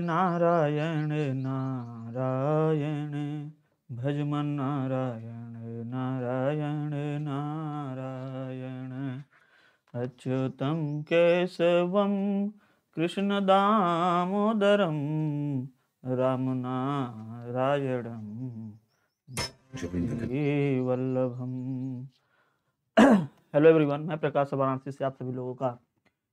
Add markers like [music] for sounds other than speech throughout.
नारायण नारायण। भजमन नारायण नारायण नारायण। अच्युतं केशवं, कृष्णदामोदरं, रामनारायणं वल्लभम हेलो एवरीवन मैं प्रकाश वाराणसी से आप सभी लोगों का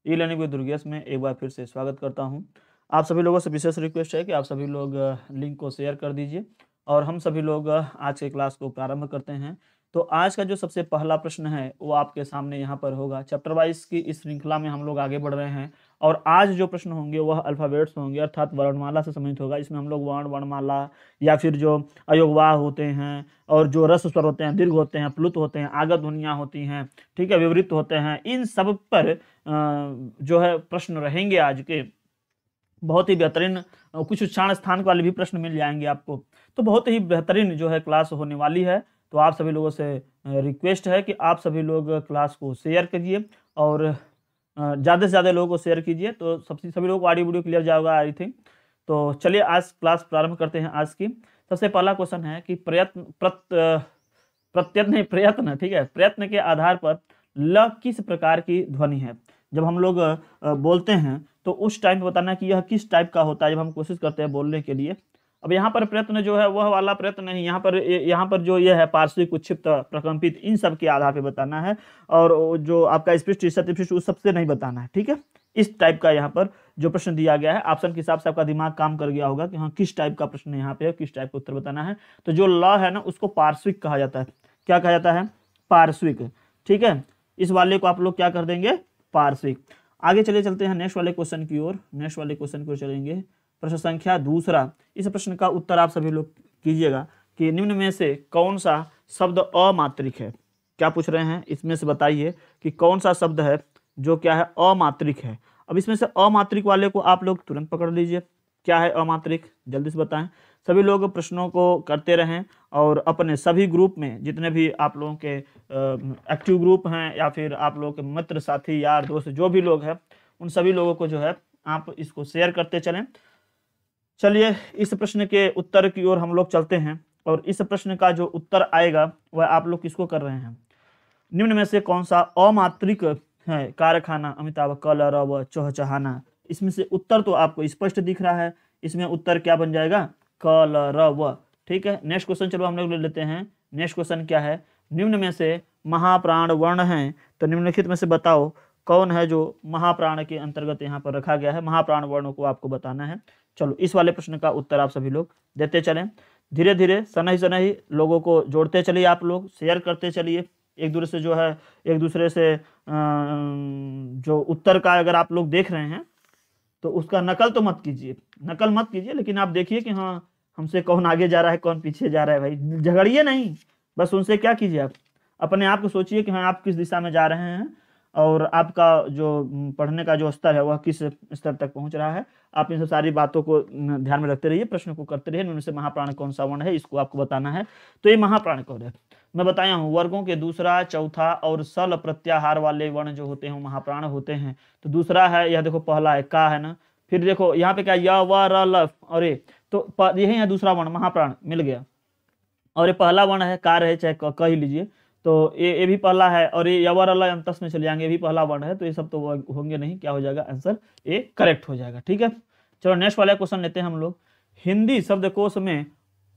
ई लर्निंग विद दुर्गेश में एक बार फिर से स्वागत करता हूँ। आप सभी लोगों से विशेष रिक्वेस्ट है कि आप सभी लोग लिंक को शेयर कर दीजिए और हम सभी लोग आज के क्लास को प्रारंभ करते हैं। तो आज का जो सबसे पहला प्रश्न है, वो आपके सामने यहाँ पर होगा। चैप्टर वाइज की इस श्रृंखला में हम लोग आगे बढ़ रहे हैं और आज जो प्रश्न होंगे, वह अल्फ़ाबेट्स होंगे अर्थात वर्णमाला से संबंधित होगा। इसमें हम लोग वर्ण, वर्णमाला या फिर जो अयोगवाह होते हैं और जो रस स्वर होते हैं, दीर्घ होते हैं, प्लुत होते हैं, आगत ध्वनियाँ होती हैं, ठीक है विवृत होते हैं, इन सब पर जो है प्रश्न रहेंगे आज के। बहुत ही बेहतरीन कुछ उच्चारण स्थान वाले भी प्रश्न मिल जाएँगे आपको। तो बहुत ही बेहतरीन जो है क्लास होने वाली है। तो आप सभी लोगों से रिक्वेस्ट है कि आप सभी लोग क्लास को शेयर करिए और ज़्यादा से ज़्यादा लोगों को शेयर कीजिए। तो सबसे, सभी लोगों को ऑडियो वीडियो क्लियर जाएगा आई थिंक तो चलिए आज क्लास प्रारंभ करते हैं आज की। सबसे पहला क्वेश्चन है कि प्रयत्न, प्रत प्रत्यत्न प्रयत्न, ठीक है? प्रयत्न के आधार पर ल किस प्रकार की ध्वनि है? जब हम लोग बोलते हैं तो उस टाइम पे बताना कि यह किस टाइप का होता है जब हम कोशिश करते हैं बोलने के लिए। अब यहाँ पर प्रयत्न जो है, वह वाला प्रयत्न नहीं, यहाँ पर यहाँ पर जो ये है पार्श्विक उच्छिप्त प्रकम्पित इन सब के आधार पे बताना है और जो आपका स्पृष्ट सतिपृष्ट उस सबसे नहीं बताना है, ठीक है? इस टाइप का यहाँ पर जो प्रश्न दिया गया है, ऑप्शन के हिसाब से आपका दिमाग काम कर गया होगा कि हाँ किस टाइप का प्रश्न यहाँ पे है, किस टाइप का उत्तर बताना है। तो जो ल है ना, उसको पार्श्विक कहा जाता है। क्या कहा जाता है? पार्श्विक ठीक है? इस वाले को आप लोग क्या कर देंगे? पार्श्विक आगे चले चलते हैं नेक्स्ट वाले क्वेश्चन की ओर। नेक्स्ट वाले क्वेश्चन की ओर चलेंगे। प्रश्न संख्या दूसरा। इस प्रश्न का उत्तर आप सभी लोग कीजिएगा कि निम्न में से कौन सा शब्द अमात्रिक है? क्या पूछ रहे हैं? इसमें से बताइए कि कौन सा शब्द है जो क्या है अमात्रिक है? अब इसमें से अमात्रिक वाले को आप लोग तुरंत पकड़ लीजिए। क्या है अमात्रिक? जल्दी से बताएँ। सभी लोग प्रश्नों को करते रहें और अपने सभी ग्रुप में, जितने भी आप लोगों के एक्टिव ग्रुप हैं या फिर आप लोगों के मित्र, साथी, यार, दोस्त, जो भी लोग हैं, उन सभी लोगों को जो है आप इसको शेयर करते चलें। चलिए, इस प्रश्न के उत्तर की ओर हम लोग चलते हैं और इस प्रश्न का जो उत्तर आएगा, वह आप लोग किसको कर रहे हैं? निम्न में से कौन सा अमात्रिक है? कारखाना, अमिताभ कलर रव चहचहाना। इसमें से उत्तर तो आपको स्पष्ट दिख रहा है। इसमें उत्तर क्या बन जाएगा? कल ठीक है? नेक्स्ट क्वेश्चन चलो हम लोग ले लेते हैं। नेक्स्ट क्वेश्चन क्या है? निम्न में से महाप्राण वर्ण है। तो निम्नलिखित में से बताओ, कौन है जो महाप्राण के अंतर्गत यहाँ पर रखा गया है? महाप्राण वर्ण को आपको बताना है। चलो, इस वाले प्रश्न का उत्तर आप सभी लोग देते चलें। धीरे धीरे सनही सनही, लोगों को जोड़ते चलिए आप लोग शेयर करते चलिए। एक दूसरे से जो है, एक दूसरे से जो उत्तर का अगर आप लोग देख रहे हैं तो उसका नकल तो मत कीजिए। नकल मत कीजिए, लेकिन आप देखिए कि हाँ हमसे कौन आगे जा रहा है, कौन पीछे जा रहा है भाई। झगड़िए नहीं, बस उनसे क्या कीजिए आप? अपने आप को सोचिए कि हाँ आप किस दिशा में जा रहे हैं और आपका जो पढ़ने का जो स्तर है, वह किस स्तर तक पहुँच रहा है? आप इन सब सारी बातों को ध्यान में रखते रहिए, प्रश्न को करते रहिए, उनमें से महाप्राण कौन सा वर्ण है, इसको आपको बताना है। तो ये महाप्राण कौन है? मैं बताया हूँ, वर्गों के दूसरा, चौथा और सल प्रत्याहार वाले वर्ण जो होते हैं महाप्राण होते हैं। तो दूसरा है, यह देखो पहला है, का है ना? फिर देखो, यहाँ पे क्या, य, व, र, ल और तो यही है दूसरा वर्ण, महाप्राण, मिल गया। और ये पहला वर्ण है कार है चाहे क क ही लीजिए। तो ये ये भी पहला है और ये यवर अल अंतस में चले जाएँगे, ये भी पहला वर्ण है तो ये सब तो होंगे नहीं, क्या हो जाएगा? आंसर ए करेक्ट हो जाएगा, ठीक है? चलो नेक्स्ट वाला क्वेश्चन लेते हैं हम लोग। हिंदी शब्दकोश में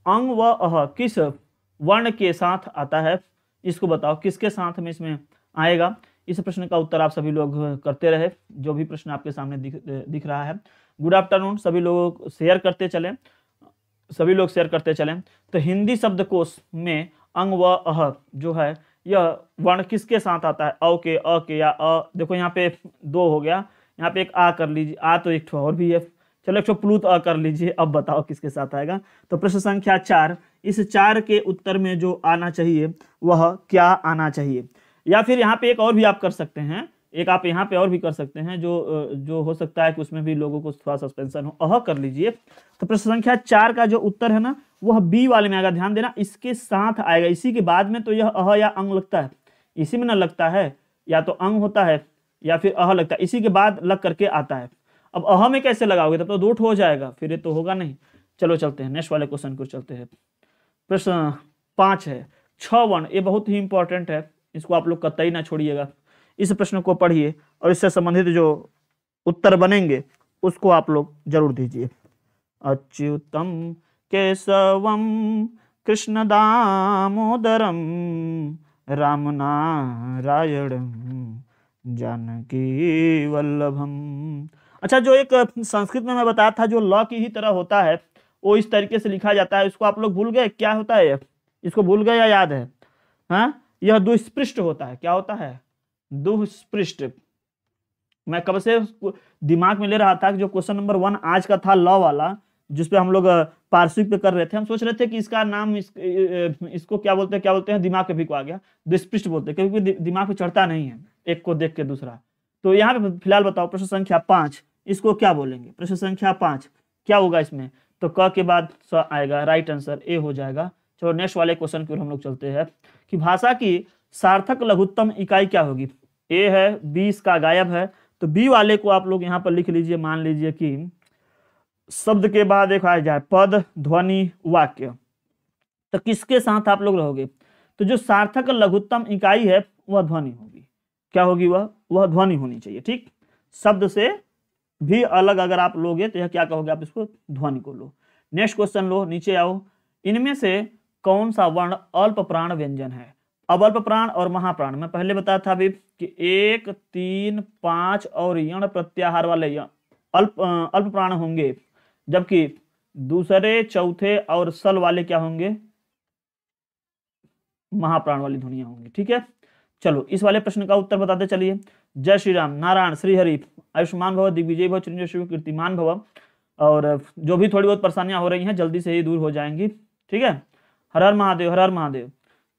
अंग व अह किस वर्ण के साथ आता है? इसको बताओ, किसके साथ में इसमें आएगा? इस प्रश्न का उत्तर आप सभी लोग करते रहे, जो भी प्रश्न आपके सामने दिख दिख रहा है। गुड आफ्टरनून सभी लोग शेयर करते चलें, सभी लोग शेयर करते चलें। तो हिंदी शब्दकोश में अंग व अह जो है, यह वर्ण किसके साथ आता है? अ के अ के या अ? देखो यहाँ पे दो हो गया। यहाँ पे एक आ कर लीजिए। आ तो एक और भी है। चलो एक प्लूत अ कर लीजिए। अब बताओ किसके साथ आएगा। तो प्रश्न संख्या चार। इस चार के उत्तर में जो आना चाहिए, वह क्या आना चाहिए? या फिर यहाँ पे एक और भी आप कर सकते हैं। एक आप यहाँ पे और भी कर सकते हैं जो जो हो सकता है कि उसमें भी लोगों को थोड़ा सस्पेंशन हो। अह, कर लीजिए। तो प्रश्न संख्या चार का जो उत्तर है ना, वह बी वाले में आएगा। ध्यान देना, इसके साथ आएगा। इसी के बाद में तो यह अह या अंग लगता है। इसी में ना लगता है, या तो अंग होता है, या फिर अह लगता है। इसी के बाद लग करके आता है। अब अह में कैसे लगाओगे, तब तो दो हो जाएगा, फिर ये तो होगा नहीं। चलो चलते हैं नेक्स्ट वाले क्वेश्चन को चलते हैं। प्रश्न पाँच है छ वर्ण ये बहुत ही इंपॉर्टेंट है। इसको आप लोग कतई ना छोड़िएगा। इस प्रश्न को पढ़िए और इससे संबंधित जो उत्तर बनेंगे, उसको आप लोग ज़रूर दीजिए। अच्युतम केशवम, कृष्ण दामोदरम, राम नारायणम, जानकी वल्लभम। अच्छा जो एक संस्कृत में मैं बताया था, जो लॉ की ही तरह होता है, वो इस तरीके से लिखा जाता है। इसको आप लोग भूल गए? क्या होता है इसको भूल गए या याद है? हाँ? यह दुष्पृष्ट होता है। क्या होता है? दुष्पृष्ट मैं कब से दिमाग में ले रहा था कि जो क्वेश्चन नंबर वन आज का था लॉ वाला जिसपे हम लोग पार्श्विक पे कर रहे थे हम सोच रहे थे कि इसका नाम इस, इसको क्या बोलते हैं क्या बोलते हैं दिमाग पे भी को आ गया दुष्पृष्ट बोलते हैं क्योंकि दिमाग पे चढ़ता नहीं है एक को देख के दूसरा। तो यहाँ पे फ़िलहाल बताओ प्रश्न संख्या पाँच इसको क्या बोलेंगे? प्रश्न संख्या पाँच क्या होगा इसमें? तो क के बाद स आएगा राइट आंसर ए हो जाएगा। चलो नेक्स्ट वाले क्वेश्चन की ओर हम लोग चलते हैं कि भाषा की सार्थक लघुत्तम इकाई क्या होगी? ए है बी इसका गायब है। तो बी वाले को आप लोग यहाँ पर लिख लीजिए, मान लीजिए कि शब्द के बाद आ जाए, पद, ध्वनि, वाक्य। तो किसके साथ आप लोग रहोगे? तो जो सार्थक लघुत्तम इकाई है, वह ध्वनि होगी। क्या होगी वह? वह ध्वनि होनी चाहिए, ठीक? शब्द से भी अलग अगर आप लोगे तो यह क्या कहोगे आप इसको? ध्वनि को लो। नेक्स्ट क्वेश्चन लो, नीचे आओ। इनमें से कौन सा वर्ण अल्प प्राण व्यंजन है? अब अल्प प्राण और महाप्राण। मैं पहले बताया था अभी कि एक, तीन, पाँच और यण प्रत्याहार वाले अल्प अल्प प्राण होंगे, जबकि दूसरे, चौथे और सल वाले क्या होंगे? महाप्राण वाली ध्वनिया होंगी, ठीक है? चलो, इस वाले प्रश्न का उत्तर बताते चलिए। जय श्री राम। नारायण, श्रीहरि, आयुष्मान भव, दिग्विजय भव, चिरंजीव शिव, कीर्तिमान भव, और जो भी थोड़ी बहुत परेशानियाँ हो रही हैं, जल्दी से ही दूर हो जाएँगी, ठीक है? हर हर महादेव, हर हर महादेव।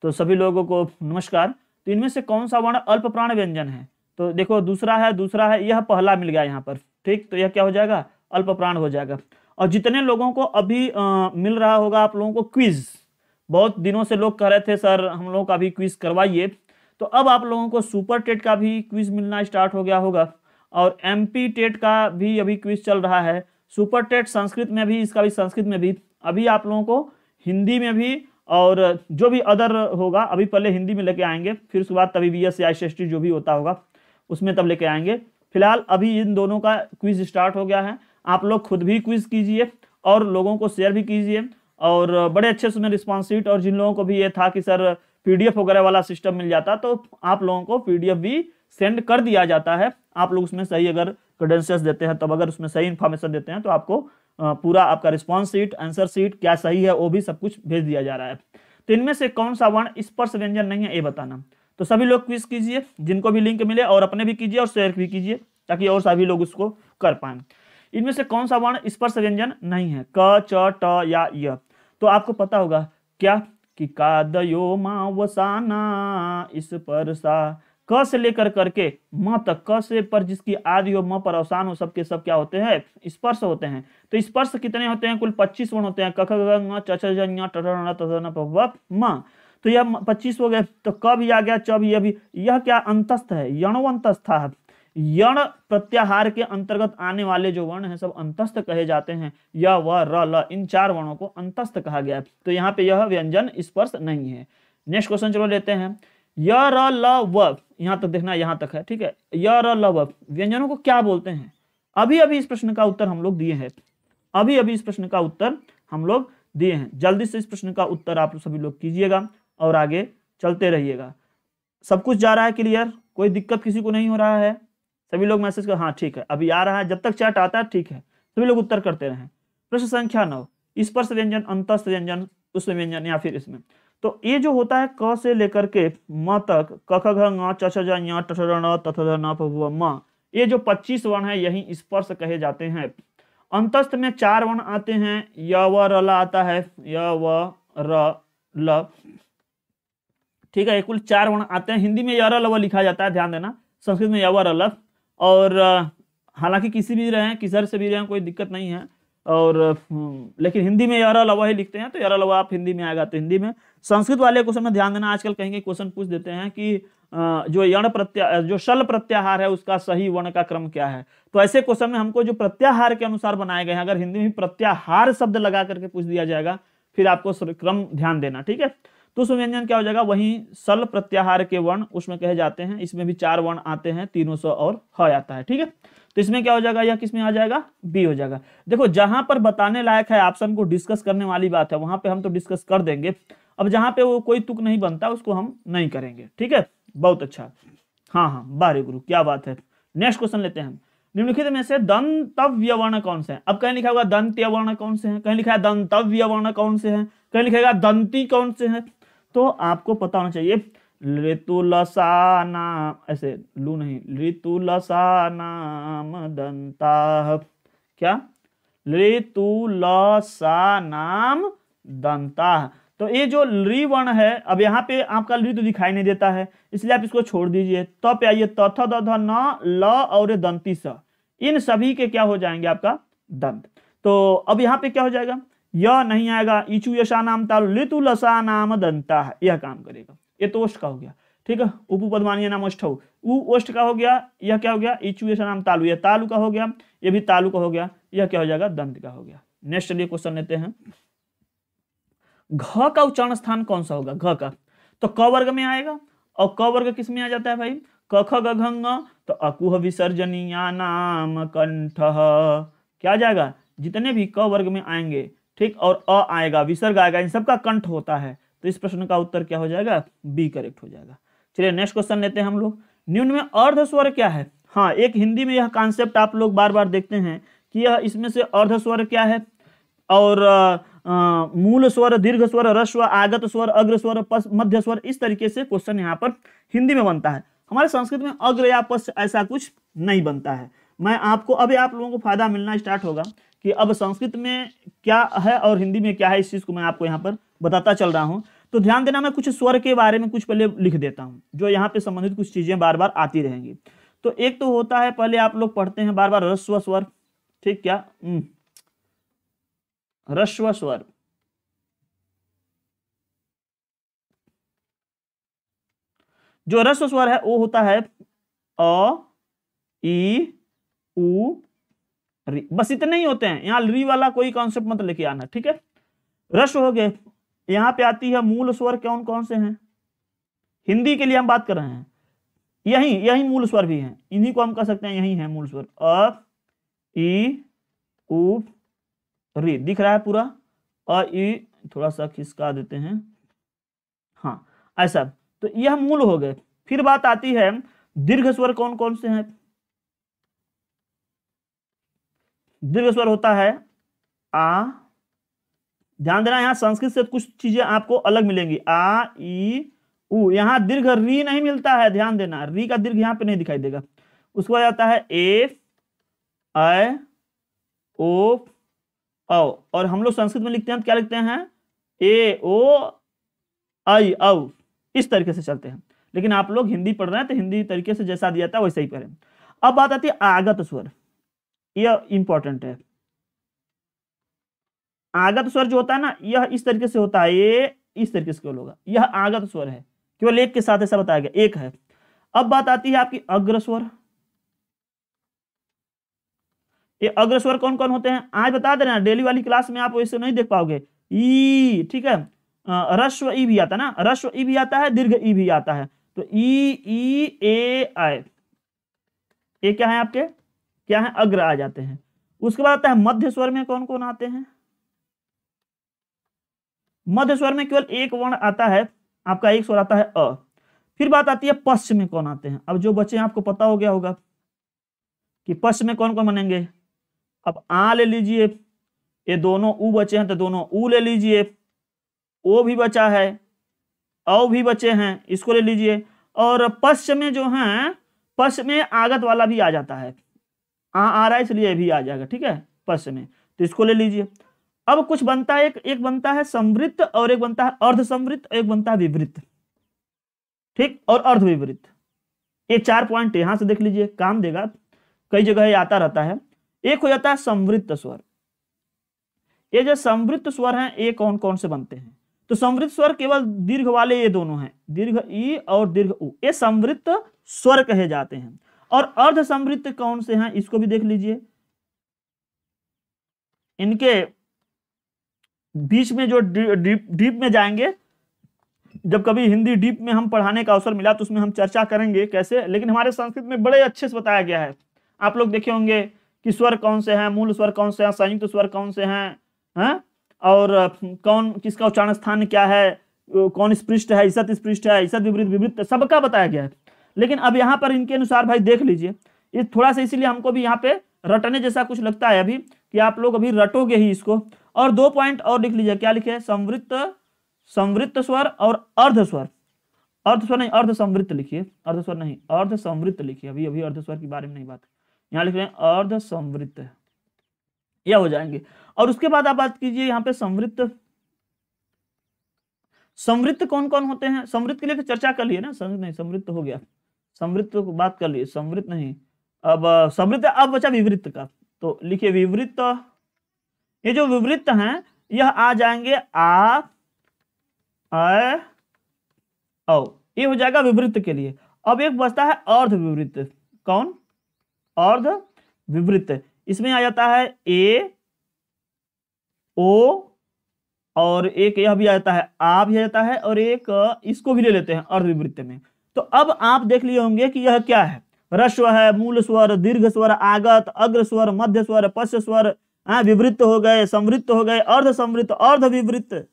तो सभी लोगों को नमस्कार। तो इनमें से कौन सा वर्ण अल्प प्राण व्यंजन है? तो देखो दूसरा है दूसरा है यह पहला मिल गया यहाँ पर। ठीक तो यह क्या हो जाएगा? अल्प प्राण हो जाएगा। और जितने लोगों को अभी आ, मिल रहा होगा आप लोगों को क्विज। बहुत दिनों से लोग कह रहे थे सर हम लोगों का भी क्विज करवाइए। तो अब आप लोगों को सुपर टेट का भी क्विज मिलना स्टार्ट हो गया होगा। और एम पी टेट का भी अभी क्विज चल रहा है। सुपर टेट संस्कृत में भी इसका भी संस्कृत में भी। अभी आप लोगों को हिंदी में भी और जो भी अदर होगा, अभी पहले हिंदी में लेके आएँगे, फिर उसके बाद तभी बी एस सी जो भी होता होगा, उसमें तब लेके आएँगे। फ़िलहाल अभी इन दोनों का क्विज स्टार्ट हो गया है। आप लोग खुद भी क्विज कीजिए और लोगों को शेयर भी कीजिए। और बड़े अच्छे से उसमें रिस्पॉन्स और जिन लोगों को भी ये था कि सर पीडीएफ वगैरह वाला सिस्टम मिल जाता तो आप लोगों को पीडीएफ भी सेंड कर दिया जाता है। आप लोग उसमें सही अगर क्रेडेंशियल्स देते हैं, तब अगर उसमें सही इन्फॉर्मेशन देते हैं तो आपको पूरा आपका रिस्पॉन्स सीट आंसर सीट क्या सही है, वो भी सब कुछ भेज दिया जा रहा है। तो इनमें से कौन सा वर्ण स्पर्श व्यंजन नहीं है, ये बताना। तो सभी लोग क्विज कीजिए, जिनको भी लिंक मिले, और अपने भी कीजिए, और शेयर भी कीजिए, ताकि और सभी लोग उसको कर पाए। इनमें से कौन सा वर्ण स्पर्श व्यंजन नहीं है? क, च, ट या य। तो आपको पता होगा क्या? कि कादयो मावसाना इस पर सा क से लेकर करके म तक। क से पर जिसकी आदि हो म पर अवसान हो, सबके सब क्या होते हैं? स्पर्श होते हैं। तो स्पर्श कितने होते हैं? कुल पच्चीस वर्ण होते हैं। कख म। तो यह पच्चीस हो गए। तो क भी आ गया, च भी, यह भी। यह क्या अंतस्थ है? यणोवंतस्थ है। यण प्रत्याहार के अंतर्गत आने वाले जो वर्ण हैं, सब अंतस्थ कहे जाते हैं। य, व, र, ल, इन चार वर्णों को अंतस्थ कहा गया तो यहाँ पे यह व्यंजन स्पर्श नहीं है। नेक्स्ट क्वेश्चन चलो लेते हैं। य र यहाँ तक देखना यहाँ तक है, ठीक है? य र ल व व्यंजनों को क्या बोलते हैं? अभी अभी इस प्रश्न का उत्तर हम लोग दिए हैं। अभी अभी इस प्रश्न का उत्तर हम लोग दिए हैं। जल्दी से इस प्रश्न का उत्तर आप सभी लोग कीजिएगा और आगे चलते रहिएगा। सब कुछ जा रहा है क्लियर? कोई दिक्कत किसी को नहीं हो रहा है? सभी लोग मैसेज कर हाँ ठीक है। अभी आ रहा है, जब तक चैट आता है, ठीक है। सभी लोग उत्तर करते रहे। प्रश्न संख्या नौ, स्पर्श व्यंजन, अंतस्थ व्यंजन उस व्यंजन या फिर इसमें। तो ये जो होता है क से लेकर के म तक, क ख घ च ट न प म, ये जो 25 वर्ण है, यही स्पर्श कहे जाते हैं। अंतस्थ में चार वर्ण आते हैं, य, व, र, ल आता है, य, व, र, ल। ठीक है कुल चार वर्ण आते हैं। हिंदी में य, र, ल, व लिखा जाता है, ध्यान देना। संस्कृत में य, व, र, ल। और हालाँकि किसी भी रहे किसर से भी रहे कोई दिक्कत नहीं है। और हम्म, लेकिन हिंदी में यारा लवा ही लिखते हैं तो यारा लवा आप हिंदी में आएगा तो हिंदी में। संस्कृत वाले क्वेश्चन में ध्यान देना आजकल कहीं क्वेश्चन पूछ देते हैं कि जो यण प्रत्या जो शल प्रत्याहार है उसका सही वर्ण का क्रम क्या है? तो ऐसे क्वेश्चन में हमको जो प्रत्याहार के अनुसार बनाए गए हैं अगर हिंदी में प्रत्याहार शब्द लगा करके पूछ दिया जाएगा फिर आपको क्रम ध्यान देना ठीक है? तो सुव्यंजन क्या हो जाएगा? वही सल प्रत्याहार के वर्ण उसमें कहे जाते हैं इसमें भी चार वर्ण आते हैं तीनों सौ और ह आता है ठीक है? तो इसमें क्या हो जाएगा? यह किसमें आ जाएगा? बी हो जाएगा। देखो, जहाँ पर बताने लायक है ऑप्शन को डिस्कस करने वाली बात है, वहाँ पे हम तो डिस्कस कर देंगे। अब जहाँ पे वो कोई तुक नहीं बनता, उसको हम नहीं करेंगे। ठीक है? बहुत अच्छा। हाँ हाँ बारे गुरु, क्या बात है। नेक्स्ट क्वेश्चन लेते हैं निम्नलिखित में से दंतव्य वर्ण कौन से हैं? अब कहीं लिखा होगा दंत्य वर्ण कौन से हैं? कहीं लिखा है दंतव्य वर्ण कौन से हैं? कहीं लिखेगा दंती कौन से हैं? तो आपको पता होना चाहिए ऋतुलसा नाम ऐसे, लू नहीं ऋतुलसा नाम दंता क्या? ऋतुलसा नाम दंता तो ये जो ली वर्ण है, अब यहाँ पे आपका ली तो दिखाई नहीं देता है, इसलिए आप इसको छोड़ दीजिए। तो पे आइए तथ दध न, ल और दंती स। इन सभी के क्या हो जाएँगे आपका? दंत। तो अब यहाँ पे क्या हो जाएगा? यह नहीं आएगा। इचु यशा नाम तालु लितु लसा नाम दंता यह काम करेगा। ये तो ओष्ट का हो गया। ठीक है? उपपदमानीय नाम ओष्ठ उ ओष्ट का हो गया, यह क्या हो गया? इचु यशा नाम तालु, यह तालु का हो गया, यह भी तालु का हो गया, यह क्या हो जाएगा? दंत का हो गया। नेक्स्ट लिए क्वेश्चन लेते हैं। घ का उच्चारण स्थान कौन सा होगा? घ का। तो क वर्ग में आएगा, और क वर्ग किसमें आ जाता है भाई? क, ख गंग तो अकुह विसर्जनीया नाम कंठ। क्या जाएगा? जितने भी क वर्ग में आएँगे, ठीक? और अ आएगा, विसर्ग आएगा, इन सबका कंठ होता है। तो इस प्रश्न का उत्तर क्या हो जाएगा? बी करेक्ट हो जाएगा। चलिए नेक्स्ट क्वेश्चन लेते हैं हम लोग। न्यून में अर्ध स्वर क्या है? हाँ एक हिंदी में यह कॉन्सेप्ट आप लोग बार बार देखते हैं कि यह इसमें से अर्ध स्वर क्या है? और मूल स्वर दीर्घ स्वर रस्व आगत स्वर अग्र स्वर मध्य स्वर इस तरीके से क्वेश्चन यहाँ पर हिंदी में बनता है। हमारे संस्कृत में अग्र या पश्च ऐसा कुछ नहीं बनता है। मैं आपको, अभी आप लोगों को फ़ायदा मिलना स्टार्ट होगा कि अब संस्कृत में क्या है और हिंदी में क्या है इस चीज़ को मैं आपको यहाँ पर बताता चल रहा हूँ। तो ध्यान देना, मैं कुछ स्वर के बारे में कुछ पहले लिख देता हूँ, जो यहाँ पे संबंधित कुछ चीज़ें बार बार आती रहेंगी। तो एक तो होता है, पहले आप लोग पढ़ते हैं बार बार रस्व स्वर, ठीक क्या? हम्म। रस्व स्वर। जो रस्व स्वर है, वो होता है अ ई उ, री। बस इतने ही होते हैं। यहाँ री वाला कोई कॉन्सेप्ट मत लेके आना, ठीक है? रस्व हो गए। यहाँ पे आती है मूल स्वर कौन कौन से हैं? हिंदी के लिए हम बात कर रहे हैं। यही यही मूल स्वर भी हैं। इन्हीं को हम कह सकते हैं यही है मूल स्वर। अ ई री। दिख रहा है पूरा? और ई थोड़ा सा खिसका देते हैं। हाँ ऐसा। तो यह मूल हो गए। फिर बात आती है, दीर्घ स्वर कौन कौन से हैं? दीर्घ स्वर होता है आ ध्यान देना, यहाँ संस्कृत से कुछ चीज़ें आपको अलग मिलेंगी। आ, ई, उ, यहाँ दीर्घ री नहीं मिलता है, ध्यान देना। री का दीर्घ यहाँ पे नहीं दिखाई देगा। उसको बाद आता है ए ओ, औ। और हम लोग संस्कृत में लिखते हैं तो क्या लिखते हैं? ए, ओ आई औ। इस तरीके से चलते हैं। लेकिन आप लोग हिंदी पढ़ रहे हैं तो हिंदी तरीके से जैसा दिया था, वैसे ही पढ़ें। अब बात आती है आगत स्वर। यह इंपॉर्टेंट है। आगत स्वर जो होता है ना, यह इस तरीके से होता है, ये इस तरीके से केवल होगा। यह आगत स्वर है, केवल एक के साथ ऐसा बताया गया, एक है। अब बात आती है आपकी अग्र स्वर ये अग्रस्वर कौन कौन होते हैं? आज बता दे रहे डेली वाली क्लास में आप वैसे नहीं देख पाओगे। ई, ठीक है? रस्व ई भी आता है ना रस्व ई भी आता है, दीर्घ ई भी आता है। तो ई ई, ए आई ये क्या है आपके? क्या है? अग्र आ जाते हैं। उसके बाद आता है मध्य स्वर में कौन कौन आते हैं? मध्य स्वर में केवल एक वर्ण आता है, आपका एक स्वर आता है अ। फिर बात आती है पश्चिम में कौन आते हैं। अब जो बच्चे आपको पता हो गया होगा कि पश्च में कौन कौन बनेंगे। अब आ ले लीजिए, ये दोनों ऊ बचे हैं तो दोनों ऊ ले लीजिए। ओ भी बचा है, औ भी बचे हैं, इसको ले लीजिए। और पश्च में जो है, पश्च में आगत वाला भी आ जाता है। आ आ रहा है, इसलिए भी आ जाएगा, ठीक है? पश्च में तो इसको ले लीजिए। अब कुछ बनता है, एक एक बनता है समृद्ध और एक बनता है अर्ध समृद्ध एक बनता है विवृत्त ठीक? और अर्ध विवृत्त ये चार पॉइंट यहाँ से देख लीजिए, काम देगा। कई जगह आता रहता है। एक हो जाता है समृद्ध स्वर। ये जो समृद्ध स्वर हैं, ये कौन कौन से बनते हैं? तो समृद्ध स्वर केवल दीर्घ वाले ये दोनों हैं। दीर्घ ई और दीर्घ उ। ये समृद्ध स्वर कहे जाते हैं। और अर्ध समृद्ध कौन से हैं, इसको भी देख लीजिए। इनके बीच में जो डीप डीप में जाएँगे, जब कभी हिंदी डीप में हम पढ़ाने का अवसर मिला तो उसमें हम चर्चा करेंगे कैसे, लेकिन हमारे संस्कृत में बड़े अच्छे से बताया गया है। आप लोग देखे होंगे कि स्वर कौन से हैं, मूल स्वर कौन से हैं, संयुक्त स्वर कौन से हैं हैं? और, कौन, किसका उच्चारण स्थान क्या है, कौन स्पृष्ट है, ईसत स्पृष्ट है, ईसत विवृत विवृत सबका बताया गया है। लेकिन अब यहाँ पर इनके अनुसार भाई देख लीजिए, ये थोड़ा सा इसीलिए हमको भी यहाँ पे रटने जैसा कुछ लगता है अभी, कि आप लोग अभी रटोगे ही इसको। और दो पॉइंट और लिख लीजिए, क्या लिखे संवृत्त संवृत्त स्वर और अर्ध स्वर। अर्ध स्वर नहीं, अर्ध संवृत्त लिखिए। अर्ध स्वर नहीं, अर्ध संवृत्त लिखिए। अभी अभी अर्ध स्वर के बारे में नहीं बात। यहाँ लिख रहे हैं अर्ध संवृत्त। यह हो जाएँगे। और उसके बाद आप बात कीजिए यहाँ पे संवृत्त। समृद्ध कौन कौन होते हैं? समृद्ध के लिए तो चर्चा कर लिए ना? समृद्ध नहीं समृद्ध हो गया। समृद्ध को बात कर लिए। समृद्ध नहीं। अब समृद्ध अब बचा विवृत्त का। तो लिखिए विवृत्त। ये जो विवृत्त हैं, यह आ जाएँगे आ औ। ये हो जाएगा विवृत्त के लिए। अब एक बचता है अर्ध विवृत्त। कौन? अर्ध विवृत्त। इसमें आ जाता है ए, ओ, और एक यह भी आ जाता है, आ भी आ जाता है, और एक, इसको भी ले लेते हैं अर्ध विवृत्त में। तो अब आप देख लिए होंगे कि यह क्या है? रस्व है, मूल स्वर, दीर्घ स्वर, आगत, अग्र स्वर, मध्य स्वर, पश्च स्वर विवृत्त हो गए समृद्ध हो गए अर्ध समृद्ध अर्ध विवृत्त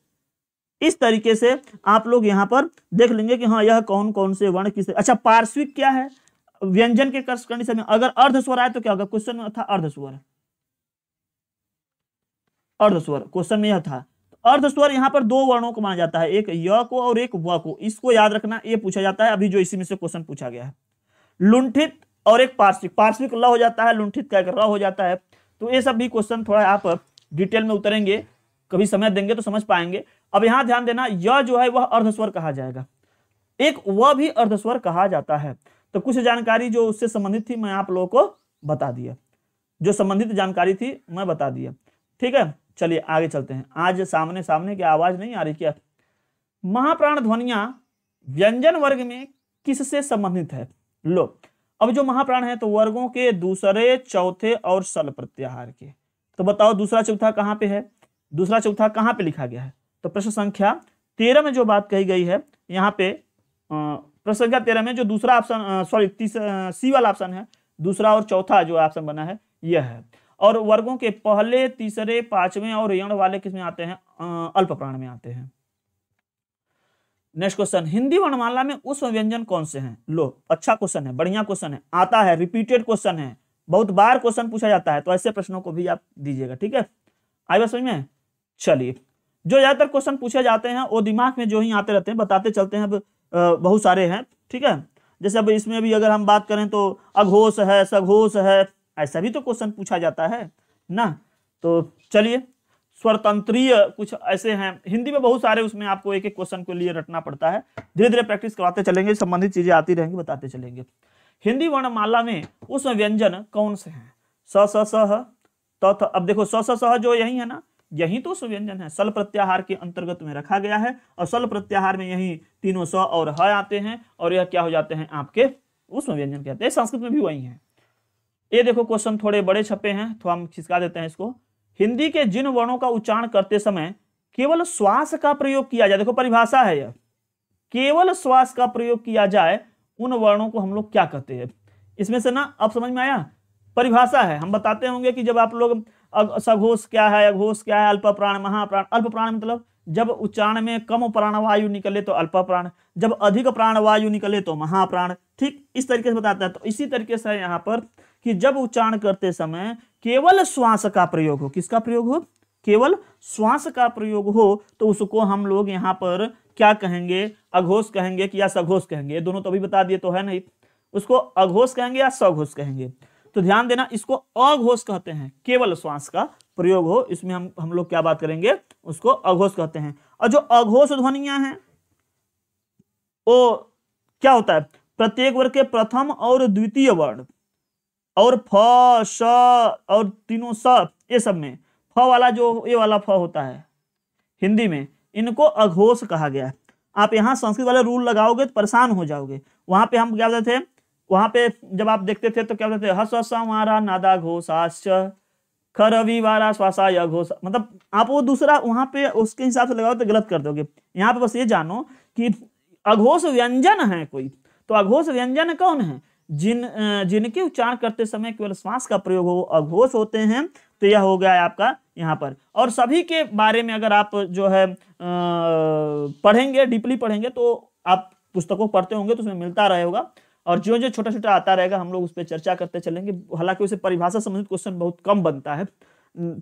इस तरीके से आप लोग यहाँ पर देख लेंगे कि हाँ यह कौन कौन से वर्ण किस अच्छा पार्श्विक क्या है? व्यंजन के कर्ष कंडीशन में अगर अर्ध स्वर आए तो क्या होगा? क्वेश्चन में था अर्ध स्वर अर्ध स्वर क्वेश्चन में यह था। अर्ध स्वर यहाँ पर दो वर्णों को माना जाता है, एक य को और एक व को। इसको याद रखना, ये पूछा जाता है, अभी जो इसी में से क्वेश्चन पूछा गया है। लुंठित और एक पार्श्विक। पार्श्विक ल हो जाता है, लुंठित का एक हो जाता है। तो ये सब भी क्वेश्चन थोड़ा आप डिटेल में उतरेंगे, कभी समय देंगे तो समझ पाएँगे। अब यहाँ ध्यान देना यह जो है वह अर्धस्वर कहा जाएगा। एक वह भी अर्धस्वर कहा जाता है। तो कुछ जानकारी जो उससे संबंधित थी, मैं आप लोगों को बता दिया। जो संबंधित जानकारी थी, मैं बता दिया। ठीक है? चलिए, आगे चलते हैं। आज सामने सामने की आवाज़ नहीं आ रही क्या? महाप्राण ध्वनिया व्यंजन वर्ग में किससे संबंधित है? लो अब जो महाप्राण है तो वर्गों के दूसरे, चौथे और सल प्रत्याहार के। तो बताओ, दूसरा चौथा कहाँ पे है? दूसरा चौथा कहाँ पे लिखा गया है? तो प्रश्न संख्या तेरह में जो बात कही गई है, यहाँ पे प्रश्न संख्या तेरह में जो दूसरा ऑप्शन सॉरी सी वाला ऑप्शन है, दूसरा और चौथा जो ऑप्शन बना है, यह है। और वर्गों के पहले, तीसरे, पाँचवें और यण वाले किसमें आते हैं? अल्प प्राण में आते हैं। नेक्स्ट क्वेश्चन हिंदी वर्णमाला में उस व्यंजन कौन से हैं? लो अच्छा क्वेश्चन है, बढ़िया क्वेश्चन है, आता है रिपीटेड क्वेश्चन है, बहुत बार क्वेश्चन पूछा जाता है तो ऐसे प्रश्नों को भी आप दीजिएगा, ठीक है? आई बात समझ में? चलिए, जो ज़्यादातर क्वेश्चन पूछे जाते हैं, वो दिमाग में जो ही आते रहते हैं, बताते चलते हैं अब बहुत सारे हैं, ठीक है? जैसे अब इसमें भी अगर हम बात करें तो अघोष है सघोष है, ऐसा भी तो क्वेश्चन पूछा जाता है, ना? तो चलिए स्वतंत्रीय कुछ ऐसे हैं। हिंदी में बहुत सारे उसमें आपको एक एक क्वेश्चन के लिए रटना पड़ता है। धीरे धीरे प्रैक्टिस करवाते चलेंगे, संबंधित चीज़ें आती रहेंगी, बताते चलेंगे। हिंदी वर्णमाला में उस व्यंजन कौन से हैं? स स स तो अब देखो, स स स जो यही है ना, यही तो व्यंजन है। सल प्रत्याहार के अंतर्गत में रखा गया है और सल प्रत्याहार में यही तीनों स और ह आते हैं और यह क्या हो जाते हैं आपके? उस व्यंजन कहते हैं। संस्कृत में भी वही है। ये देखो क्वेश्चन थोड़े बड़े छपे हैं तो हम खिसका देते हैं इसको। हिंदी के जिन वर्णों का उच्चारण करते समय केवल श्वास का प्रयोग किया जाए, देखो परिभाषा है यह, केवल श्वास का प्रयोग किया जाए, उन वर्णों को हम लोग क्या कहते हैं? इसमें से ना, अब समझ में आया? परिभाषा है। हम बताते होंगे कि जब आप लोग सघोष क्या है, अघोष क्या है अल्प प्राण महाप्राण अल्प प्राण मतलब जब उच्चारण में कम प्राणवायु निकले तो अल्प प्राण जब अधिक प्राणवायु निकले तो महाप्राण, ठीक इस तरीके से बताता है। तो इसी तरीके से यहाँ पर कि जब उच्चारण करते समय केवल श्वास का प्रयोग हो। किसका प्रयोग हो? केवल श्वास का प्रयोग हो तो उसको हम लोग यहाँ पर क्या कहेंगे? अघोष कहेंगे कि या सघोष कहेंगे। दोनों तो अभी बता दिए तो है नहीं। उसको अघोष कहेंगे या सघोष कहेंगे। तो ध्यान देना, इसको अघोष कहते हैं। केवल श्वास का प्रयोग हो। इसमें हम हम लोग क्या बात करेंगे? उसको अघोष कहते हैं। और जो अघोष ध्वनिया हैं, वो क्या होता है? प्रत्येक वर्ग के प्रथम और द्वितीय वर्ण। और फ, श और तीनों स, ये सब में। फ वाला जो, ये वाला फ होता है, हिंदी में, इनको अघोष कहा गया है। आप यहाँ संस्कृत वाले रूल लगाओगे तो परेशान हो जाओगे। वहाँ पे हम क्या बोलते थे, वहाँ पे जब आप देखते थे तो क्या बोलते थे, हस हमारा नादा घोषाश्च खरवी वाला श्वासा या, घोष। मतलब आप वो दूसरा वहाँ पे उसके हिसाब से लगाओ तो गलत कर दोगे। यहाँ पे बस ये जानो कि अघोष व्यंजन है कोई। तो अघोष व्यंजन कौन है? जिन जिनके उच्चारण करते समय केवल श्वास का प्रयोग हो अघोष होते हैं तो यह हो गया आपका यहाँ पर। और सभी के बारे में अगर आप जो है पढ़ेंगे, डीपली पढ़ेंगे तो आप पुस्तकों पढ़ते होंगे तो उसमें मिलता रहेगा। और जो जो छोटा छोटा आता रहेगा, हम लोग उस पर चर्चा करते चलेंगे। हालाँकि उसे परिभाषा संबंधित क्वेश्चन बहुत कम बनता है।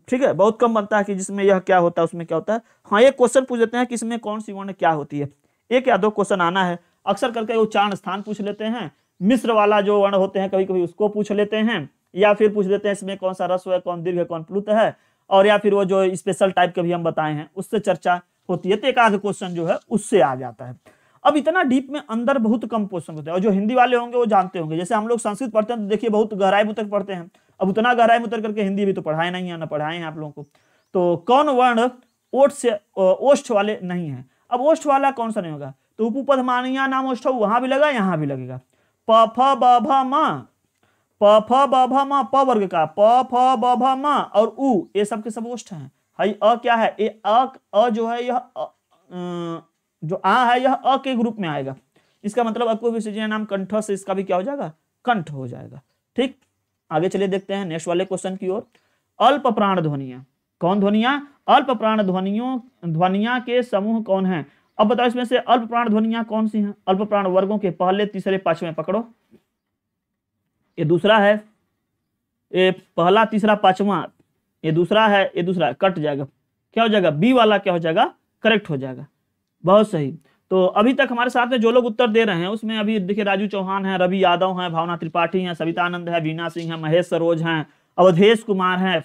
ठीक है, बहुत कम बनता है कि जिसमें यह क्या होता है, उसमें क्या होता है। हाँ एक क्वेश्चन पूछ लेते हैं कि इसमें कौन सी वर्ण क्या होती है। एक या दो क्वेश्चन आना है। अक्सर करके उच्चारण स्थान पूछ लेते हैं। मिश्र वाला जो वर्ण होते हैं कभी कभी उसको पूछ लेते हैं, या फिर पूछ लेते हैं, इसमें कौन सा रस्व है, कौन दीर्घ है, कौन प्लुत है, और या फिर वो जो स्पेशल टाइप के भी हम बताए हैं, उससे चर्चा होती है। तो एक आध क्वेश्चन जो है, उससे आ जाता है। अब इतना डीप में अंदर बहुत कम क्वेश्चन होते हैं, और जो हिंदी वाले होंगे, वो जानते होंगे। जैसे हम लोग संस्कृत पढ़ते हैं तो देखिए बहुत गहराई में तक पढ़ते हैं। अब उतना गहराई में उतर करके हिंदी भी तो पढ़ाए नहीं है, ना पढ़ाए हैं आप लोगों को। तो कौन वर्ण ओठ से ओष्ठ वाले नहीं है? अब ओष्ठ वाला कौन सा नहीं होगा? तो उपपद मानिया नाम ओष्ठ, वहाँ भी लगा, यहाँ भी लगेगा। प, फ, ब, भ, म। प, फ, ब, भ, म, प वर्ग का। प, फ, ब, भ, म और उ, ये सब के सब ओष्ठ हैं। हई, अ क्या है? ये अ अ जो है, यह जो आ है, यह अ के ग्रुप में आएगा। इसका मतलब आपको विसर्जन नाम कंठ से इसका भी क्या हो जाएगा? कंठ हो जाएगा। ठीक? आगे चलिए देखते हैं नेक्स्ट वाले क्वेश्चन की ओर। अल्प प्राण ध्वनिया। कौन ध्वनिया? अल्प प्राण ध्वनियों, ध्वनिया के समूह कौन है? अब बताओ इसमें से अल्प प्राण ध्वनिया कौन सी हैं? अल्प प्राण वर्गों के पहले, तीसरे, पाँचवें पकड़ो। ये दूसरा है, ये पहला, तीसरा, पांचवा, ये दूसरा है, ये दूसरा कट जाएगा। क्या हो जाएगा? बी वाला क्या हो जाएगा? करेक्ट हो जाएगा। बहुत सही। तो अभी तक हमारे साथ में जो लोग उत्तर दे रहे हैं, उसमें अभी देखिए राजू चौहान है, रवि यादव हैं, भावना त्रिपाठी हैं सवितानंद है वीना सिंह है, महेश सरोज हैं, अवधेश कुमार हैं।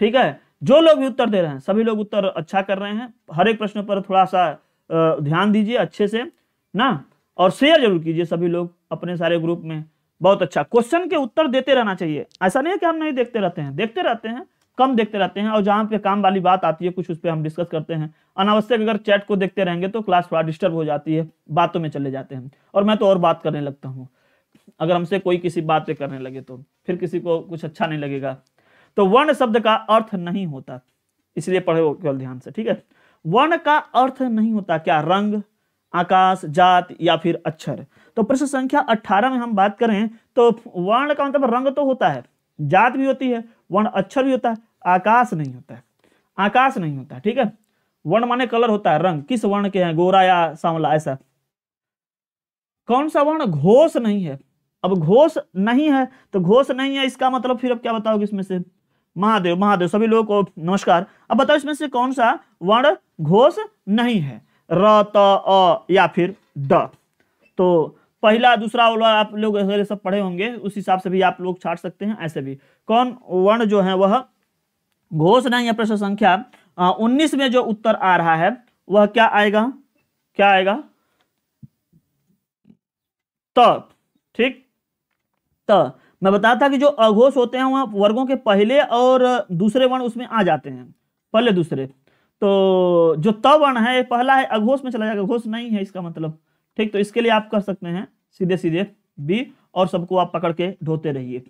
ठीक है? जो लोग भी उत्तर दे रहे हैं, सभी लोग उत्तर अच्छा कर रहे हैं। हर एक प्रश्न पर थोड़ा सा ध्यान दीजिए अच्छे से, ना? और शेयर ज़रूर कीजिए सभी लोग अपने सारे ग्रुप में। बहुत अच्छा। क्वेश्चन के उत्तर देते रहना चाहिए। ऐसा नहीं है कि हम नहीं देखते रहते हैं। देखते रहते हैं, कम देखते रहते हैं, और जहाँ पे काम वाली बात आती है, कुछ उस पर हम डिस्कस करते हैं। अनावश्यक अगर चैट को देखते रहेंगे तो क्लास थोड़ा डिस्टर्ब हो जाती है, बातों में चले जाते हैं। और मैं तो और बात करने लगता हूँ। अगर हमसे कोई किसी बात पे करने लगे तो फिर किसी को कुछ अच्छा नहीं लगेगा। तो वर्ण शब्द का अर्थ नहीं होता। इसलिए पढ़ो केवल ध्यान से, ठीक है? वर्ण का अर्थ नहीं होता क्या? रंग, आकाश, जात या फिर अक्षर। तो प्रश्न संख्या 18 में हम बात करें तो वर्ण का मतलब रंग तो होता है, जात भी होती है, वर्ण अक्षर भी होता है, आकाश नहीं होता है। आकाश नहीं होता, ठीक है? वर्ण माने कलर होता है, रंग। किस वर्ण के हैं? गोरा या सांवला, ऐसा। कौन सा वर्ण घोष नहीं है? अब घोष नहीं है तो घोष नहीं है, इसका मतलब फिर अब क्या बताओगे इसमें से? महादेव महादेव, सभी लोगों को नमस्कार। अब बताओ इसमें से कौन सा वर्ण घोष नहीं है? र, त, अ या फिर ड तो पहला, दूसरा वाला आप लोग अगर सब पढ़े होंगे, उस हिसाब से भी आप लोग छाट सकते हैं, ऐसे भी। कौन वर्ण जो है, वह घोष नहीं है प्रश्न संख्या उन्नीस में जो उत्तर आ रहा है, वह क्या आएगा? क्या आएगा? त। ठीक? त। मैं बताया था कि जो अघोष होते हैं, वह वर्गों के पहले और दूसरे वर्ण उसमें आ जाते हैं। पहले दूसरे। तो जो त वर्ण है, पहला है अघोष में चला जाएगा। घोष नहीं है इसका मतलब। ठीक तो इसके लिए आप कर सकते हैं सीधे सीधे बी, और सबको आप पकड़ के ढोते रहिए।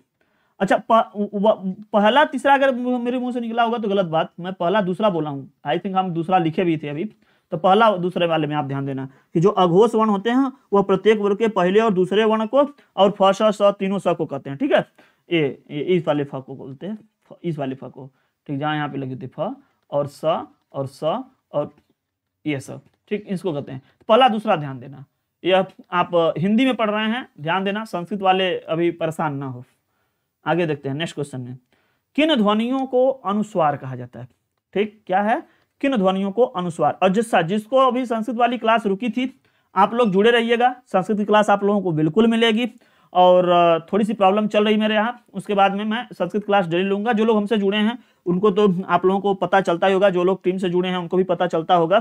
अच्छा पहला, तीसरा अगर मेरे मुँह से निकला होगा तो गलत बात। मैं पहला, दूसरा बोला हूँ। आई थिंक हम दूसरा लिखे भी थे अभी। तो पहला दूसरे वाले में आप ध्यान देना कि जो अघोष वर्ण होते हैं, वह प्रत्येक वर्ग के पहले और दूसरे वर्ण को और फ स तीनों स को कहते हैं, ठीक है? ये इस वाले फ को बोलते हैं इस वाले फ को। ठीक, जहाँ यहाँ पे लगी थी फ और स और स और ये सब ठीक, इसको कहते हैं। पहला दूसरा ध्यान देना। यह आप हिंदी में पढ़ रहे हैं, ध्यान देना, संस्कृत वाले अभी परेशान ना हो। आगे देखते हैं, नेक्स्ट क्वेश्चन में। किन ध्वनियों को अनुस्वार कहा जाता है? ठीक, क्या है? किन ध्वनियों को अनुस्वार? और जिसका जिसको अभी संस्कृत वाली क्लास रुकी थी, आप लोग जुड़े रहिएगा। संस्कृत की क्लास आप लोगों को बिल्कुल मिलेगी। और थोड़ी सी प्रॉब्लम चल रही मेरे यहाँ, उसके बाद में मैं संस्कृत क्लास डेली लूँगा। जो लोग हमसे जुड़े हैं, उनको तो आप लोगों को पता चलता ही होगा। जो लोग टीम से जुड़े हैं, उनको भी पता चलता होगा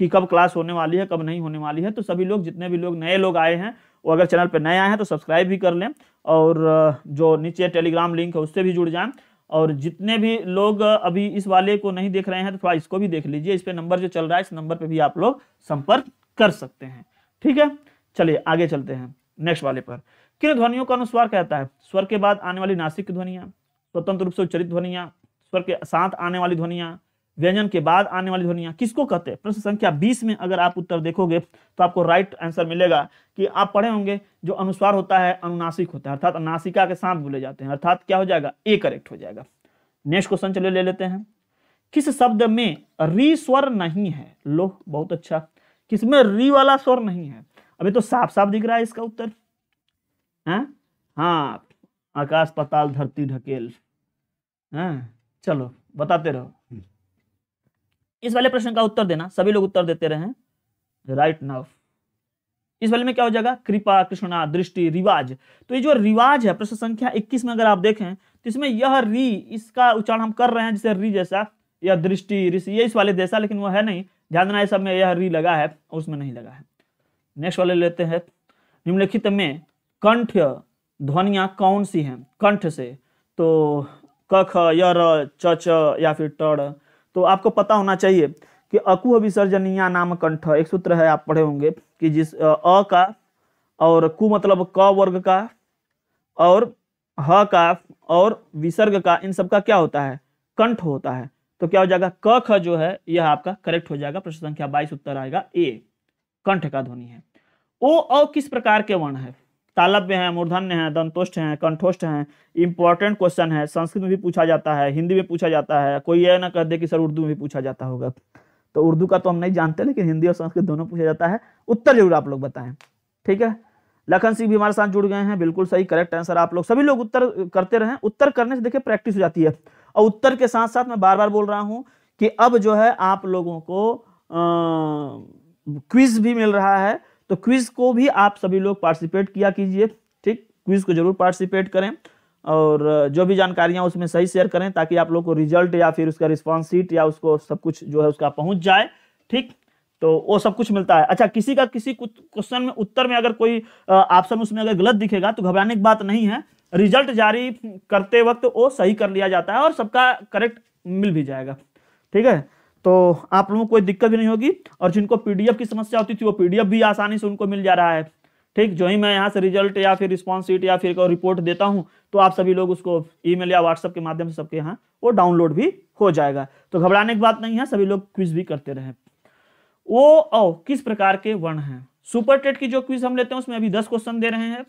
कि कब क्लास होने वाली है, कब नहीं होने वाली है। तो सभी लोग, जितने भी लोग, नए लोग आए हैं, वो अगर चैनल पर नए आए हैं तो सब्सक्राइब भी कर लें। और, जो नीचे टेलीग्राम लिंक है, उससे भी जुड़ जाएँ। और जितने भी लोग अभी इस वाले को नहीं देख रहे हैं तो थोड़ा इसको भी देख लीजिए। इस पर नंबर जो चल रहा है, इस नंबर पर भी आप लोग संपर्क कर सकते हैं। ठीक है? चलिए, आगे चलते हैं नेक्स्ट वाले पर। किन ध्वनियों का अनुस्वार कहता है? स्वर के बाद आने वाली नासिक की ध्वनिया, स्वतंत्र रूप से उच्चरित ध्वनिया, स्वर के साथ आने वाली ध्वनिया व्यंजन के बाद आने वाली ध्वनिया किसको कहते हैं? प्रश्न संख्या 20 में अगर आप उत्तर देखोगे तो आपको राइट आंसर मिलेगा कि आप पढ़े होंगे, जो अनुस्वार होता है, अनुनासिक होता है। अर्थात नासिका के साथ बोले जाते हैं। अर्थात क्या हो जाएगा? ए करेक्ट हो जाएगा। नेक्स्ट क्वेश्चन चलिए ले लेते हैं। किस शब्द में री स्वर नहीं है? लो, बहुत अच्छा। किसमें री वाला स्वर नहीं है? अभी तो साफ़ साफ़ दिख रहा है इसका उत्तर। है? हाँ आकाश पताल धरती ढकेल। हाँ चलो, बताते रहो। इस वाले प्रश्न का उत्तर देना, सभी लोग उत्तर देते रहे राइट नाउ इस वाले में क्या हो जाएगा? कृपा, कृष्णा, दृष्टि, रिवाज। तो ये जो रिवाज है, प्रश्न संख्या 21 में अगर आप देखें तो इसमें यह री, इसका उच्चारण हम कर रहे हैं, जैसे री जैसा, या दृष्टि, ऋषि, ये इस वाले जैसा, लेकिन वो है नहीं। ध्यान देना सब में यह री लगा है, और उसमें नहीं लगा है। नेक्स्ट वाले लेते हैं। निम्नलिखित में, कंठ ध्वनिया कौन सी हैं? कंठ से तो कख च या फिर टड़ तो आपको पता होना चाहिए कि अकुह विसर्जनीय नाम कंठ, एक सूत्र है, आप पढ़े होंगे कि जिस, अ का और कु मतलब क वर्ग का और ह का और विसर्ग का, इन सब का क्या होता है? कंठ होता है। तो क्या हो जाएगा? क ख जो है, यह आपका करेक्ट हो जाएगा, प्रश्न संख्या बाईस उत्तर आएगा ए, कंठ का ध्वनि है। ओ, अ किस प्रकार के वर्ण है? तालब्य है, मूर्धन्य है, दंतोष्ट है, कंठोष्ट है इंपॉर्टेंट क्वेश्चन है। संस्कृत में भी पूछा जाता है, हिंदी में पूछा जाता है, कोई यह ना कह दे कि सर उर्दू में भी पूछा जाता होगा। तो उर्दू का तो हम नहीं जानते, लेकिन हिंदी और संस्कृत दोनों पूछा जाता है। उत्तर ज़रूर आप लोग बताएँ, ठीक है? लखन सिंह भी हमारे साथ जुड़ गए हैं, बिल्कुल सही करेक्ट आंसर आप लोग। सभी लोग उत्तर करते रहे उत्तर करने से देखिए प्रैक्टिस हो जाती है। और उत्तर के साथ साथ मैं बार बार बोल रहा हूँ कि अब जो है आप लोगों को क्विज भी मिल रहा है। तो क्विज को भी आप सभी लोग पार्टिसिपेट किया कीजिए, ठीक? क्विज को ज़रूर पार्टिसिपेट करें और जो भी जानकारियाँ उसमें सही शेयर करें ताकि आप लोग को रिज़ल्ट या फिर उसका रिस्पॉन्स सीट या उसको सब कुछ जो है उसका पहुँच जाए, ठीक? तो वो सब कुछ मिलता है। अच्छा किसी का किसी क्वेश्चन में उत्तर में अगर कोई ऑप्शन उसमें अगर गलत दिखेगा तो घबराने की बात नहीं है। रिज़ल्ट जारी करते वक्त वो सही कर लिया जाता है और सबका करेक्ट मिल भी जाएगा, ठीक है? तो आप लोगों को कोई दिक्कत भी नहीं होगी और जिनको पीडीएफ की समस्या होती थी, वो पीडीएफ भी आसानी से उनको मिल जा रहा है। ठीक, जो ही मैं यहाँ से रिज़ल्ट या फिर रिस्पॉन्स सीट या फिर रिपोर्ट देता हूँ तो आप सभी लोग उसको ईमेल या व्हाट्सएप के माध्यम से सबके यहाँ वो डाउनलोड भी हो जाएगा। तो घबराने की बात नहीं है, सभी लोग क्विज भी करते रहे। वो, ओ, किस प्रकार के वर्ण हैं? सुपर टेट की जो क्विज हम लेते हैं, उसमें अभी दस क्वेश्चन दे रहे हैं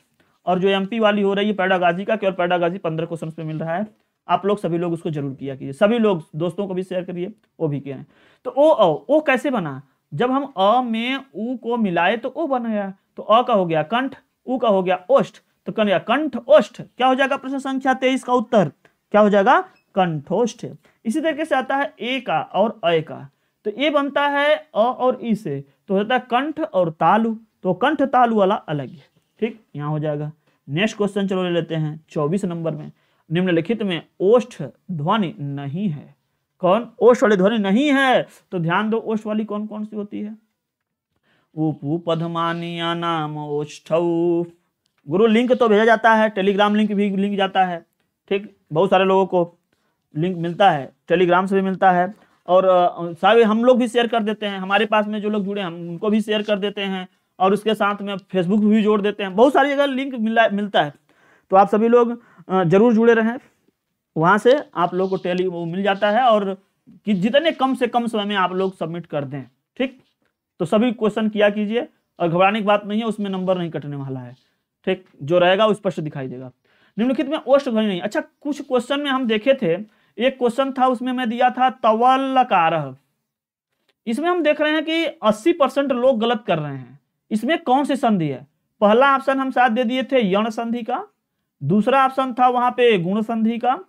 और जो एमपी वाली हो रही है, पैडागाजी का, केवल पैडागाजी पंद्रह क्वेश्चन पे मिल रहा है। आप लोग सभी लोग उसको ज़रूर किया कीजिए। सभी लोग दोस्तों को भी शेयर करिए, वो भी किए तो ओ ओ ओ कैसे बना? जब हम अ में उ को मिलाए तो ओ बन गया। तो अ का हो गया कंठ, उ का हो गया ओष्ठ। तो कन कंठ, ओष्ठ, क्या हो जाएगा प्रश्न संख्या तेईस का उत्तर? क्या हो जाएगा? कंठोष्ठ। इसी तरीके से आता है ए का और अ का। तो ये बनता है अ और ई से। तो होता है कंठ और तालु। तो कंठ तालु वाला अलग है। ठीक, यहाँ हो जाएगा। नेक्स्ट क्वेश्चन चलो ले लेते हैं चौबीस नंबर में। निम्नलिखित में, ओष्ठ ध्वनि नहीं है। कौन? ओष्ठ वाली ध्वनि नहीं है। तो ध्यान दो, ओष्ठ वाली कौन कौन सी होती है? उपू पदमानिया नाम ओष्ठ। गुरु लिंक तो भेजा जाता है, टेलीग्राम लिंक भी लिंक जाता है। ठीक? बहुत सारे लोगों को लिंक मिलता है, टेलीग्राम से भी मिलता है। और सारे हम लोग भी शेयर कर देते हैं, हमारे पास में जो लोग जुड़े हैं, हम उनको भी शेयर कर देते हैं। और उसके साथ में फेसबुक भी जोड़ देते हैं। बहुत सारी जगह लिंक मिला, मिलता है। तो आप सभी लोग ज़रूर जुड़े रहें। वहाँ से आप लोग को टेली वो मिल जाता है और कि जितने कम से कम समय में आप लोग सबमिट कर दें, ठीक? तो सभी क्वेश्चन किया कीजिए और घबराने की बात नहीं है, उसमें नंबर नहीं कटने वाला है, ठीक? जो रहेगा उस स्पष्ट दिखाई देगा। निम्नलिखित में ओष्ट ध्वनि नहीं। अच्छा कुछ क्वेश्चन में हम देखे थे, एक क्वेश्चन था, उसमें मैं दिया था तवलकार। इसमें हम देख रहे हैं कि 80 परसेंट लोग गलत कर रहे हैं। इसमें कौन सी संधि है? पहला ऑप्शन हम साथ दे दिए थे यण संधि का। दूसरा ऑप्शन था वहाँ पे गुण संधि का।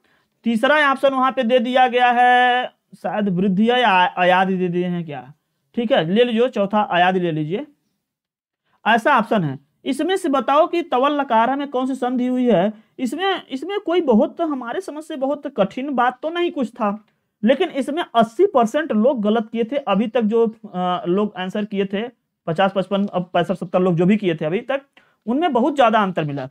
तीसरा ऑप्शन वहाँ पे दे दिया गया है, शायद वृद्धि या आयादी दे दिए हैं क्या? ठीक है, ले लीजिए, चौथा आयादी ले लीजिए। ऐसा ऑप्शन है। इसमें से बताओ कि तवल लकारा में कौन सी संधि हुई है? इसमें इसमें कोई बहुत, हमारे समझ से बहुत कठिन बात तो नहीं कुछ था, लेकिन इसमें 80 परसेंट लोग गलत किए थे। अभी तक जो लोग आंसर किए थे 50 पचपन, अब पैंसठ, सत्तर लोग जो भी किए थे अभी तक, उनमें बहुत ज़्यादा अंतर मिला।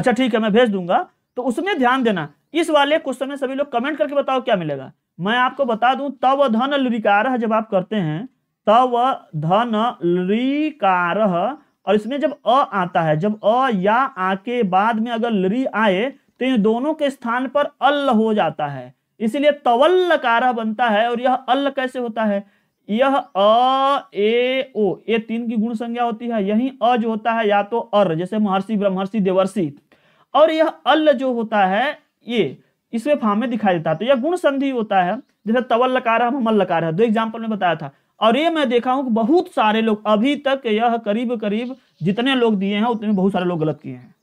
अच्छा ठीक है, मैं भेज दूँगा। तो उसमें ध्यान देना। इस वाले क्वेश्चन में सभी लोग कमेंट करके बताओ क्या मिलेगा। मैं आपको बता दूँ, तव धन लिकार जब आप करते हैं, तव धन लिकार और इसमें जब अ आता है, जब अ या आ के बाद में अगर लरी आए तो इन दोनों के स्थान पर अल हो जाता है। इसलिए तवल कार बनता है, और यह अल कैसे होता है? यह अ, ए, ओ, ये तीन की गुण संज्ञा होती है। यही अ जो होता है, या तो अर, जैसे महर्षि, ब्रह्मर्षि, देवर्षि। और यह अल जो होता है, ये, इसमें फार्म में दिखाई देता है। तो यह गुण संधि होता है। जैसे तवल लकार है हमल लकार है। दो एग्ज़ाम्पल में बताया था। और ये मैं देखा हूँ कि बहुत सारे लोग अभी तक यह करीब करीब जितने लोग दिए हैं, उतने बहुत सारे लोग गलत किए हैं।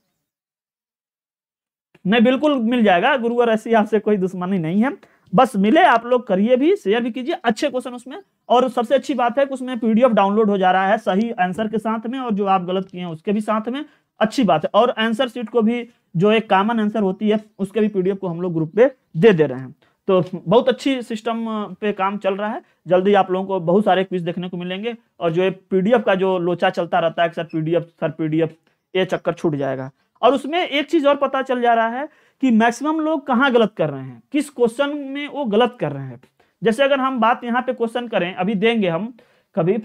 नहीं, बिल्कुल मिल जाएगा। गुरुवर ऐसी आपसे कोई दुश्मनी नहीं है। बस मिले, आप लोग करिए भी शेयर भी कीजिए। अच्छे क्वेश्चन उसमें। और सबसे अच्छी बात है कि उसमें पीडीएफ डाउनलोड हो जा रहा है सही आंसर के साथ में और जो आप गलत किए हैं, उसके भी साथ में। अच्छी बात है। और आंसर सीट को भी जो एक कॉमन आंसर होती है, उसके भी पीडीएफ को हम लोग ग्रुप पे दे दे रहे हैं। तो बहुत अच्छी सिस्टम पे काम चल रहा है। जल्दी आप लोगों को बहुत सारे क्विज देखने को मिलेंगे और जो पीडीएफ का जो लोचा चलता रहता है सर पीडीएफ सर पीडीएफ ये चक्कर छूट जाएगा। और उसमें एक चीज़ और पता चल जा रहा है कि मैक्सिमम लोग कहाँ गलत कर रहे हैं, किस क्वेश्चन में वो गलत कर रहे हैं। जैसे अगर हम बात यहाँ पे क्वेश्चन करें, अभी देंगे हम कभी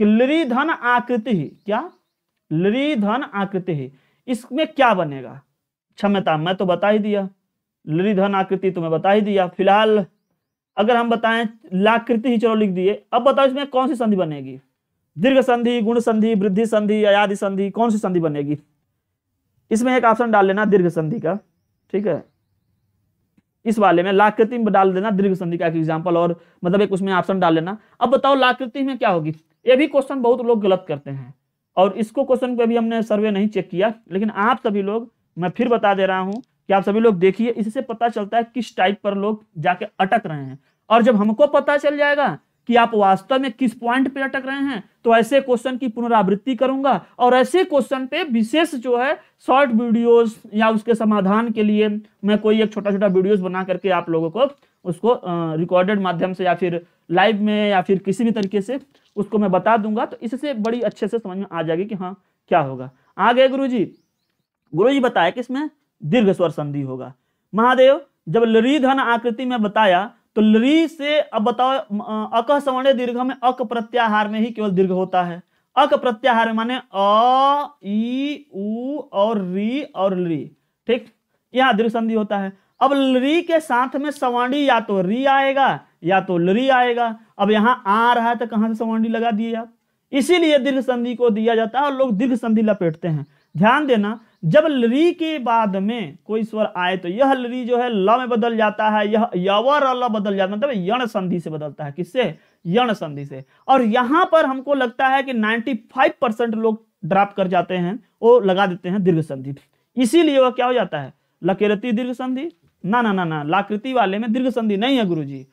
कि धन आकृति क्या? लरी धन आकृति ही। इसमें क्या बनेगा? क्षमता मैं तो बता ही दिया। लरी धन आकृति तो मैं बता ही दिया। फ़िलहाल अगर हम बताएँ, लाकृति ही चलो लिख दिए। अब बताओ, इसमें कौन सी संधि बनेगी? दीर्घ संधि, गुण संधि, वृद्धि संधि, अयादि संधि, कौन सी संधि बनेगी? इसमें एक ऑप्शन डाल लेना दीर्घ संधि का। ठीक है? इस वाले में लाकृति में डाल देना दीर्घ संधि का एक एग्ज़ाम्पल और मतलब एक उसमें ऑप्शन डाल लेना। अब बताओ, लाकृति में क्या होगी? ये भी क्वेश्चन बहुत लोग गलत करते हैं। और इसको क्वेश्चन पे भी हमने सर्वे नहीं चेक किया, लेकिन आप सभी लोग, मैं फिर बता दे रहा हूँ कि आप सभी लोग देखिए, इससे पता चलता है किस टाइप पर लोग जाके अटक रहे हैं। और जब हमको पता चल जाएगा कि आप वास्तव में किस पॉइंट पे अटक रहे हैं तो ऐसे क्वेश्चन की पुनरावृत्ति करूँगा। और ऐसे क्वेश्चन पे विशेष जो है शॉर्ट वीडियोस या उसके समाधान के लिए मैं कोई एक छोटा छोटा वीडियोस बना करके आप लोगों को उसको रिकॉर्डेड माध्यम से या फिर लाइव में या फिर किसी भी तरीके से उसको मैं बता दूँगा तो इससे बड़ी अच्छे से समझ में आ जाएगी कि हाँ क्या होगा। आ गए गुरु जी गुरु जी बताया कि इसमें दीर्घ स्वर संधि होगा। महादेव, जब लरी धन आकृति में बताया तो लरी से अब बताओ अक सवर्ण दीर्घ में अक प्रत्याहार में ही केवल दीर्घ होता है। अक प्रत्याहार माने अ ई उ और री और ली ठीक? यहाँ दीर्घ संधि होता है। अब लरी के साथ में सवर्णी या तो री आएगा या तो लरी आएगा। अब यहाँ आ रहा है तो कहाँ से सवर्णी लगा दिए आप? इसीलिए दीर्घ संधि को दिया जाता है और लोग दीर्घ संधि लपेटते हैं। ध्यान देना, जब लरी के बाद में कोई स्वर आए तो यह लरी जो है ल में बदल जाता है, यह यवर ल बदल जाता है मतलब यण संधि से बदलता है। किससे? यण संधि से। और यहाँ पर हमको लगता है कि 95 परसेंट लोग ड्राप कर जाते हैं वो लगा देते हैं दीर्घ संधि। इसीलिए वह क्या हो जाता है? लकेरती दीर्घ संधि? ना ना ना ना, लाकृति वाले में दीर्घ संधि नहीं है गुरु जी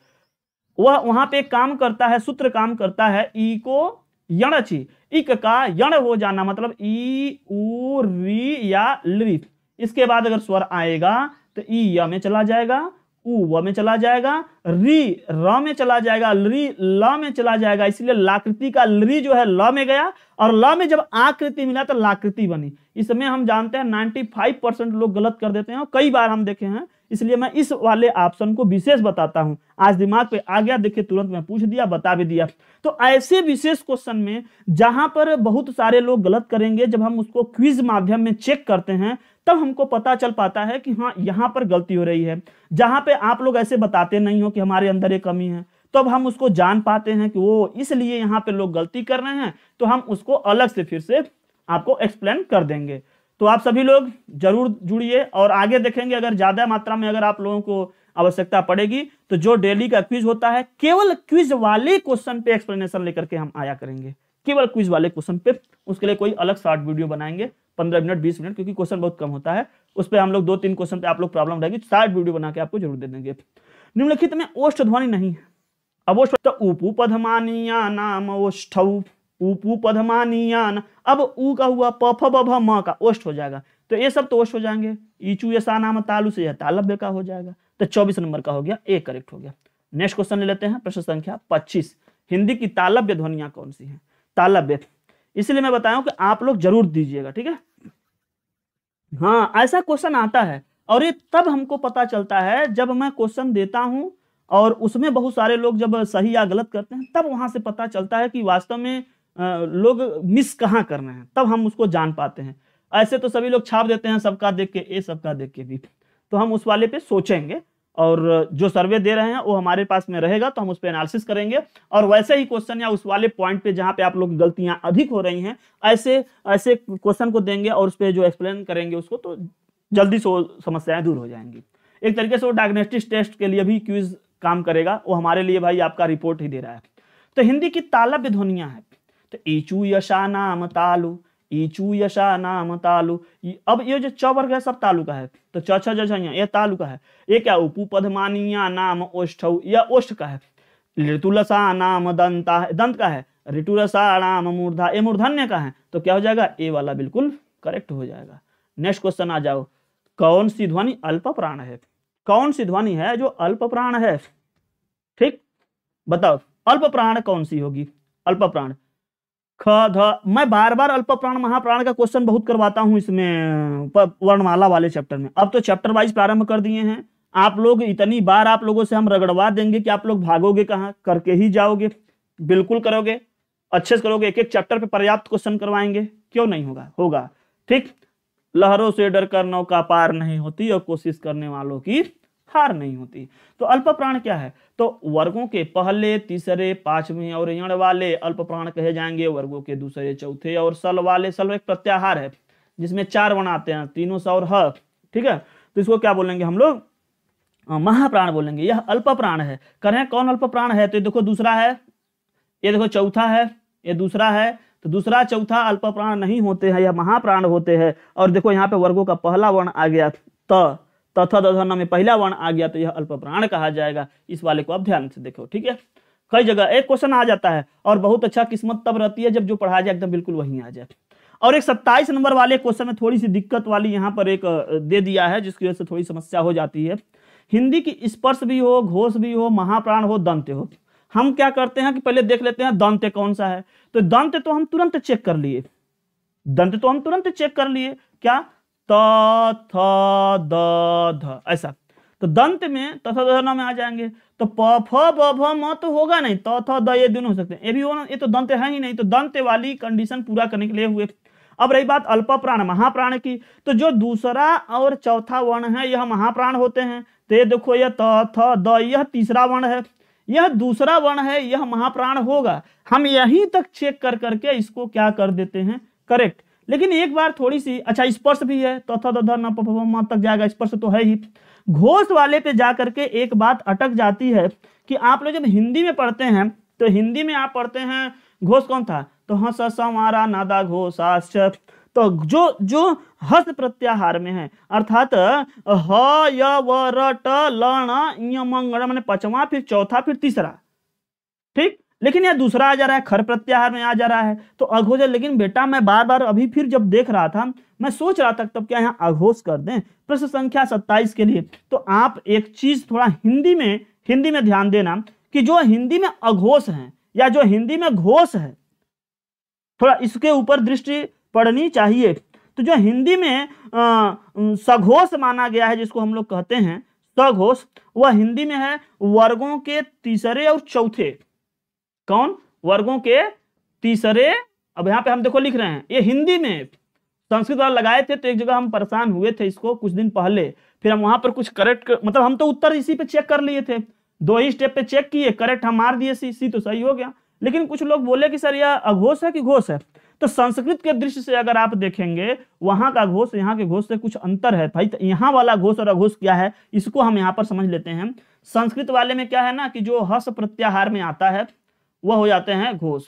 वह वहाँ पे काम करता है, सूत्र काम करता है, ई को यणची इक का यण हो जाना मतलब ई, उ, री या ली इसके बाद अगर स्वर आएगा तो ई य में चला जाएगा, उ व में चला जाएगा, री, र में चला जाएगा, ली ल में चला जाएगा। इसलिए लाकृति का ली जो है, ल में गया और ल में जब आकृति मिला तो लाकृति बनी। इसमें हम जानते हैं 95 परसेंट लोग गलत कर देते हैं और कई बार हम देखे हैं इसलिए मैं इस वाले ऑप्शन को विशेष बताता हूँ। आज दिमाग पे आ गया, देखिए तुरंत मैं पूछ दिया, बता भी दिया। तो ऐसे विशेष क्वेश्चन में जहाँ पर बहुत सारे लोग गलत करेंगे, जब हम उसको क्विज माध्यम में चेक करते हैं, तब हमको पता चल पाता है कि हाँ यहाँ पर गलती हो रही है। जहाँ पे आप लोग ऐसे बताते नहीं हो कि हमारे अंदर एक कमी है तो अब हम उसको जान पाते हैं कि वो इसलिए यहाँ पे लोग गलती कर रहे हैं तो हम उसको अलग से फिर से आपको एक्सप्लेन कर देंगे। तो आप सभी लोग ज़रूर जुड़िए और आगे देखेंगे अगर ज़्यादा मात्रा में अगर आप लोगों को आवश्यकता पड़ेगी तो जो डेली का क्विज होता है, केवल क्विज वाले क्वेश्चन पे एक्सप्लेनेशन लेकर के हम आया करेंगे। केवल क्विज वाले क्वेश्चन पे, उसके लिए कोई अलग शॉर्ट वीडियो बनाएँगे, पंद्रह मिनट, बीस मिनट, क्योंकि क्वेश्चन बहुत कम होता है। उस पर हम लोग दो तीन क्वेश्चन पे आप लोग प्रॉब्लम रहेगी, शॉर्ट वीडियो बना के आपको ज़रूर दे देंगे। निम्नलिखित में ओष्ठ ध्वनि नहीं है। अब ओष्ठ उपू पधमानिया नाम ओष्ठ उपू पधमानियान। अब ऊ का हुआ पफ बभ म का, ओष्ठ हो जाएगा। तो ये सब तो ओष्ठ हो जाएँगे। ईचू यसा नाम, तालु से तालब्य का हो जाएगा। तो चौबीस नंबर का हो गया, ए करेक्ट हो गया। नेक्स्ट क्वेश्चन ले लेते हैं, प्रश्न संख्या पच्चीस। हिंदी की तालब्य ध्वनिया कौन सी है? तालब्य इसलिए मैं बताया कि आप लोग ज़रूर दीजिएगा, ठीक है? हाँ ऐसा क्वेश्चन आता है, और ये तब हमको पता चलता है जब मैं क्वेश्चन देता हूँ, और उसमें बहुत सारे लोग जब सही या गलत करते हैं, तब वहाँ से पता चलता है कि वास्तव में लोग मिस कहाँ कर रहे हैं? तब हम उसको जान पाते हैं। ऐसे तो सभी लोग छाप देते हैं, सबका देख के ए, सबका देख के भी तो हम उस वाले पे सोचेंगे और जो सर्वे दे रहे हैं, वो हमारे पास में रहेगा तो हम उस पर एनालिसिस करेंगे। और वैसे ही क्वेश्चन या उस वाले पॉइंट पे जहाँ पे आप लोग गलतियाँ अधिक हो रही हैं, ऐसे ऐसे क्वेश्चन को देंगे और उस पर जो एक्सप्लेन करेंगे उसको तो जल्दी से समस्याएँ दूर हो जाएँगी। एक तरीके से वो डायग्नोस्टिक टेस्ट के लिए भी क्यूज काम करेगा, वो हमारे लिए भाई आपका रिपोर्ट ही दे रहा है। तो हिंदी की तालब्य ध्वनिया है। तो ईचू यशा नाम तालु, ईचू यशा नाम तालु। अब ये जो च वर्ग है, सब तालु का है। तो च छ ये तालु का है। ये क्या उपू पदमानिया नाम ओष्ठ, या ओष्ठ का है। ऋतुलसा नाम दंता है, दंत का है। ऋतुलसा नाम मूर्धा, ये मूर्धन्य का है। तो क्या हो जाएगा? ए वाला बिल्कुल करेक्ट हो जाएगा। नेक्स्ट क्वेश्चन आ जाओ। कौन सी ध्वनि अल्प प्राण है? कौन सी ध्वनि है जो अल्प प्राण है? ठीक? बताओ। अल्प प्राण कौन सी होगी? अल्प प्राण। ख, ध, मैं बार बार अल्प प्राण महाप्राण का क्वेश्चन बहुत करवाता हूँ इसमें वर्णमाला वाले चैप्टर में। अब तो चैप्टर वाइज प्रारंभ कर दिए हैं। आप लोग इतनी बार आप लोगों से हम रगड़वा देंगे कि आप लोग भागोगे कहाँ? करके ही जाओगे। बिल्कुल करोगे। अच्छे से करोगे। एक एक चैप्टर पे पर्याप्त क्वेश्चन करवाएँगे। क्यों नहीं होगा? होगा। ठीक। लहरों से डर कर नौका पार नहीं होती और कोशिश करने वालों की हार नहीं होती। तो अल्प प्राण क्या है? तो वर्गों के पहले, तीसरे, पाँचवें और यण वाले अल्प प्राण कहे जाएँगे। वर्गों के दूसरे, चौथे और सल वाले। सल एक प्रत्याहार है, जिसमें चार वर्ण आते हैं, तीनों स और ह। ठीक है? तो इसको क्या बोलेंगे हम लोग? महाप्राण बोलेंगे। यह अल्प प्राण है। करें, कौन अल्प प्राण है? तो देखो दूसरा है, ये देखो चौथा है, ये दूसरा है। तो दूसरा, चौथा अल्प प्राण नहीं होते हैं, यह महाप्राण होते हैं। और देखो यहाँ पे वर्गों का पहला वर्ण आ गया त। तथा दधन में पहला वर्ण आ गया तो यह अल्प प्राण कहा जाएगा। इस वाले को आप ध्यान से देखो, ठीक है? कई जगह एक क्वेश्चन आ जाता है और बहुत अच्छा किस्मत तब रहती है जब जो पढ़ा जाए, एकदम बिल्कुल वहीं आ जाए। और एक सत्ताईस नंबर वाले क्वेश्चन में थोड़ी सी दिक्कत वाली यहाँ पर एक दे दिया है, जिसकी वजह से थोड़ी समस्या हो जाती है। हिंदी की स्पर्श भी हो, घोष भी हो, महाप्राण हो दंत हो। हम क्या करते हैं कि पहले देख लेते हैं दंत कौन सा है। तो दंत तो हम तुरंत चेक कर लिए। दंत तो हम तुरंत चेक कर लिए। क्या? थ ध ऐसा। तो दंत में तथा दधना में आ जाएँगे। तो प, फ, ब, भ, म तो होगा नहीं। त थ द ये दोनों हो सकते हैं। ये भी होना ये तो दंत है ही नहीं। तो दंत वाली कंडीशन पूरा करने के लिए हुए। अब रही बात अल्प प्राण, महाप्राण की। तो जो दूसरा और चौथा वर्ण है, यह महाप्राण होते हैं। तो ये देखो, यह त थ द यह तीसरा वर्ण है। यह दूसरा वर्ण है, यह महाप्राण होगा। हम यहीं तक चेक कर, करके इसको क्या कर देते हैं? करेक्ट लेकिन एक बार थोड़ी सी अच्छा स्पर्श भी है तो न तक जाएगा, स्पर्श तो है ही। घोष वाले पे जा करके एक बात अटक जाती है कि आप लोग जब हिंदी में पढ़ते हैं तो हिंदी में आप पढ़ते हैं, घोष कौन था? तो हस समारा नादा घोष तो जो जो हस प्रत्याहार में है, अर्थात, ह, य, व, र, ट, ल मैंने पचवा फिर चौथा फिर तीसरा। ठीक? लेकिन यह दूसरा आ जा रहा है, खर प्रत्याहार में आ जा रहा है। तो अघोष लेकिन बेटा मैं बार बार अभी फिर जब देख रहा था, मैं सोच रहा था तब क्या यहाँ अघोष कर दें? प्रश्न संख्या सत्ताईस के लिए। तो आप एक चीज़ थोड़ा हिंदी में हिंदी में ध्यान देना कि जो हिंदी में अघोष है या जो हिंदी में घोष है, थोड़ा इसके ऊपर दृष्टि पड़नी चाहिए। तो जो हिंदी में सघोष माना गया है, जिसको हम लोग कहते हैं, सघोष, वह हिंदी में है वर्गों के तीसरे और चौथे। कौन? वर्गों के तीसरे। अब यहाँ पे हम देखो लिख रहे हैं ये हिंदी में संस्कृत वाला लगाए थे तो एक जगह हम परेशान हुए थे इसको कुछ दिन पहले। फिर हम वहाँ पर कुछ करेक्ट कर, मतलब हम तो उत्तर इसी पे चेक कर लिए थे। दो ही स्टेप पे चेक किए करेक्ट हम मार दिए सी सी तो सही हो गया। लेकिन कुछ लोग बोले कि सर यह अघोष है कि घोष है? तो संस्कृत के दृश्य से अगर आप देखेंगे वहाँ का घोष यहाँ के घोष से कुछ अंतर है। भाई तो यहाँ वाला घोष और अघोष क्या है इसको हम यहाँ पर समझ लेते हैं। संस्कृत वाले में क्या है ना कि जो हस प्रत्याहार में आता है वह हो जाते हैं घोष।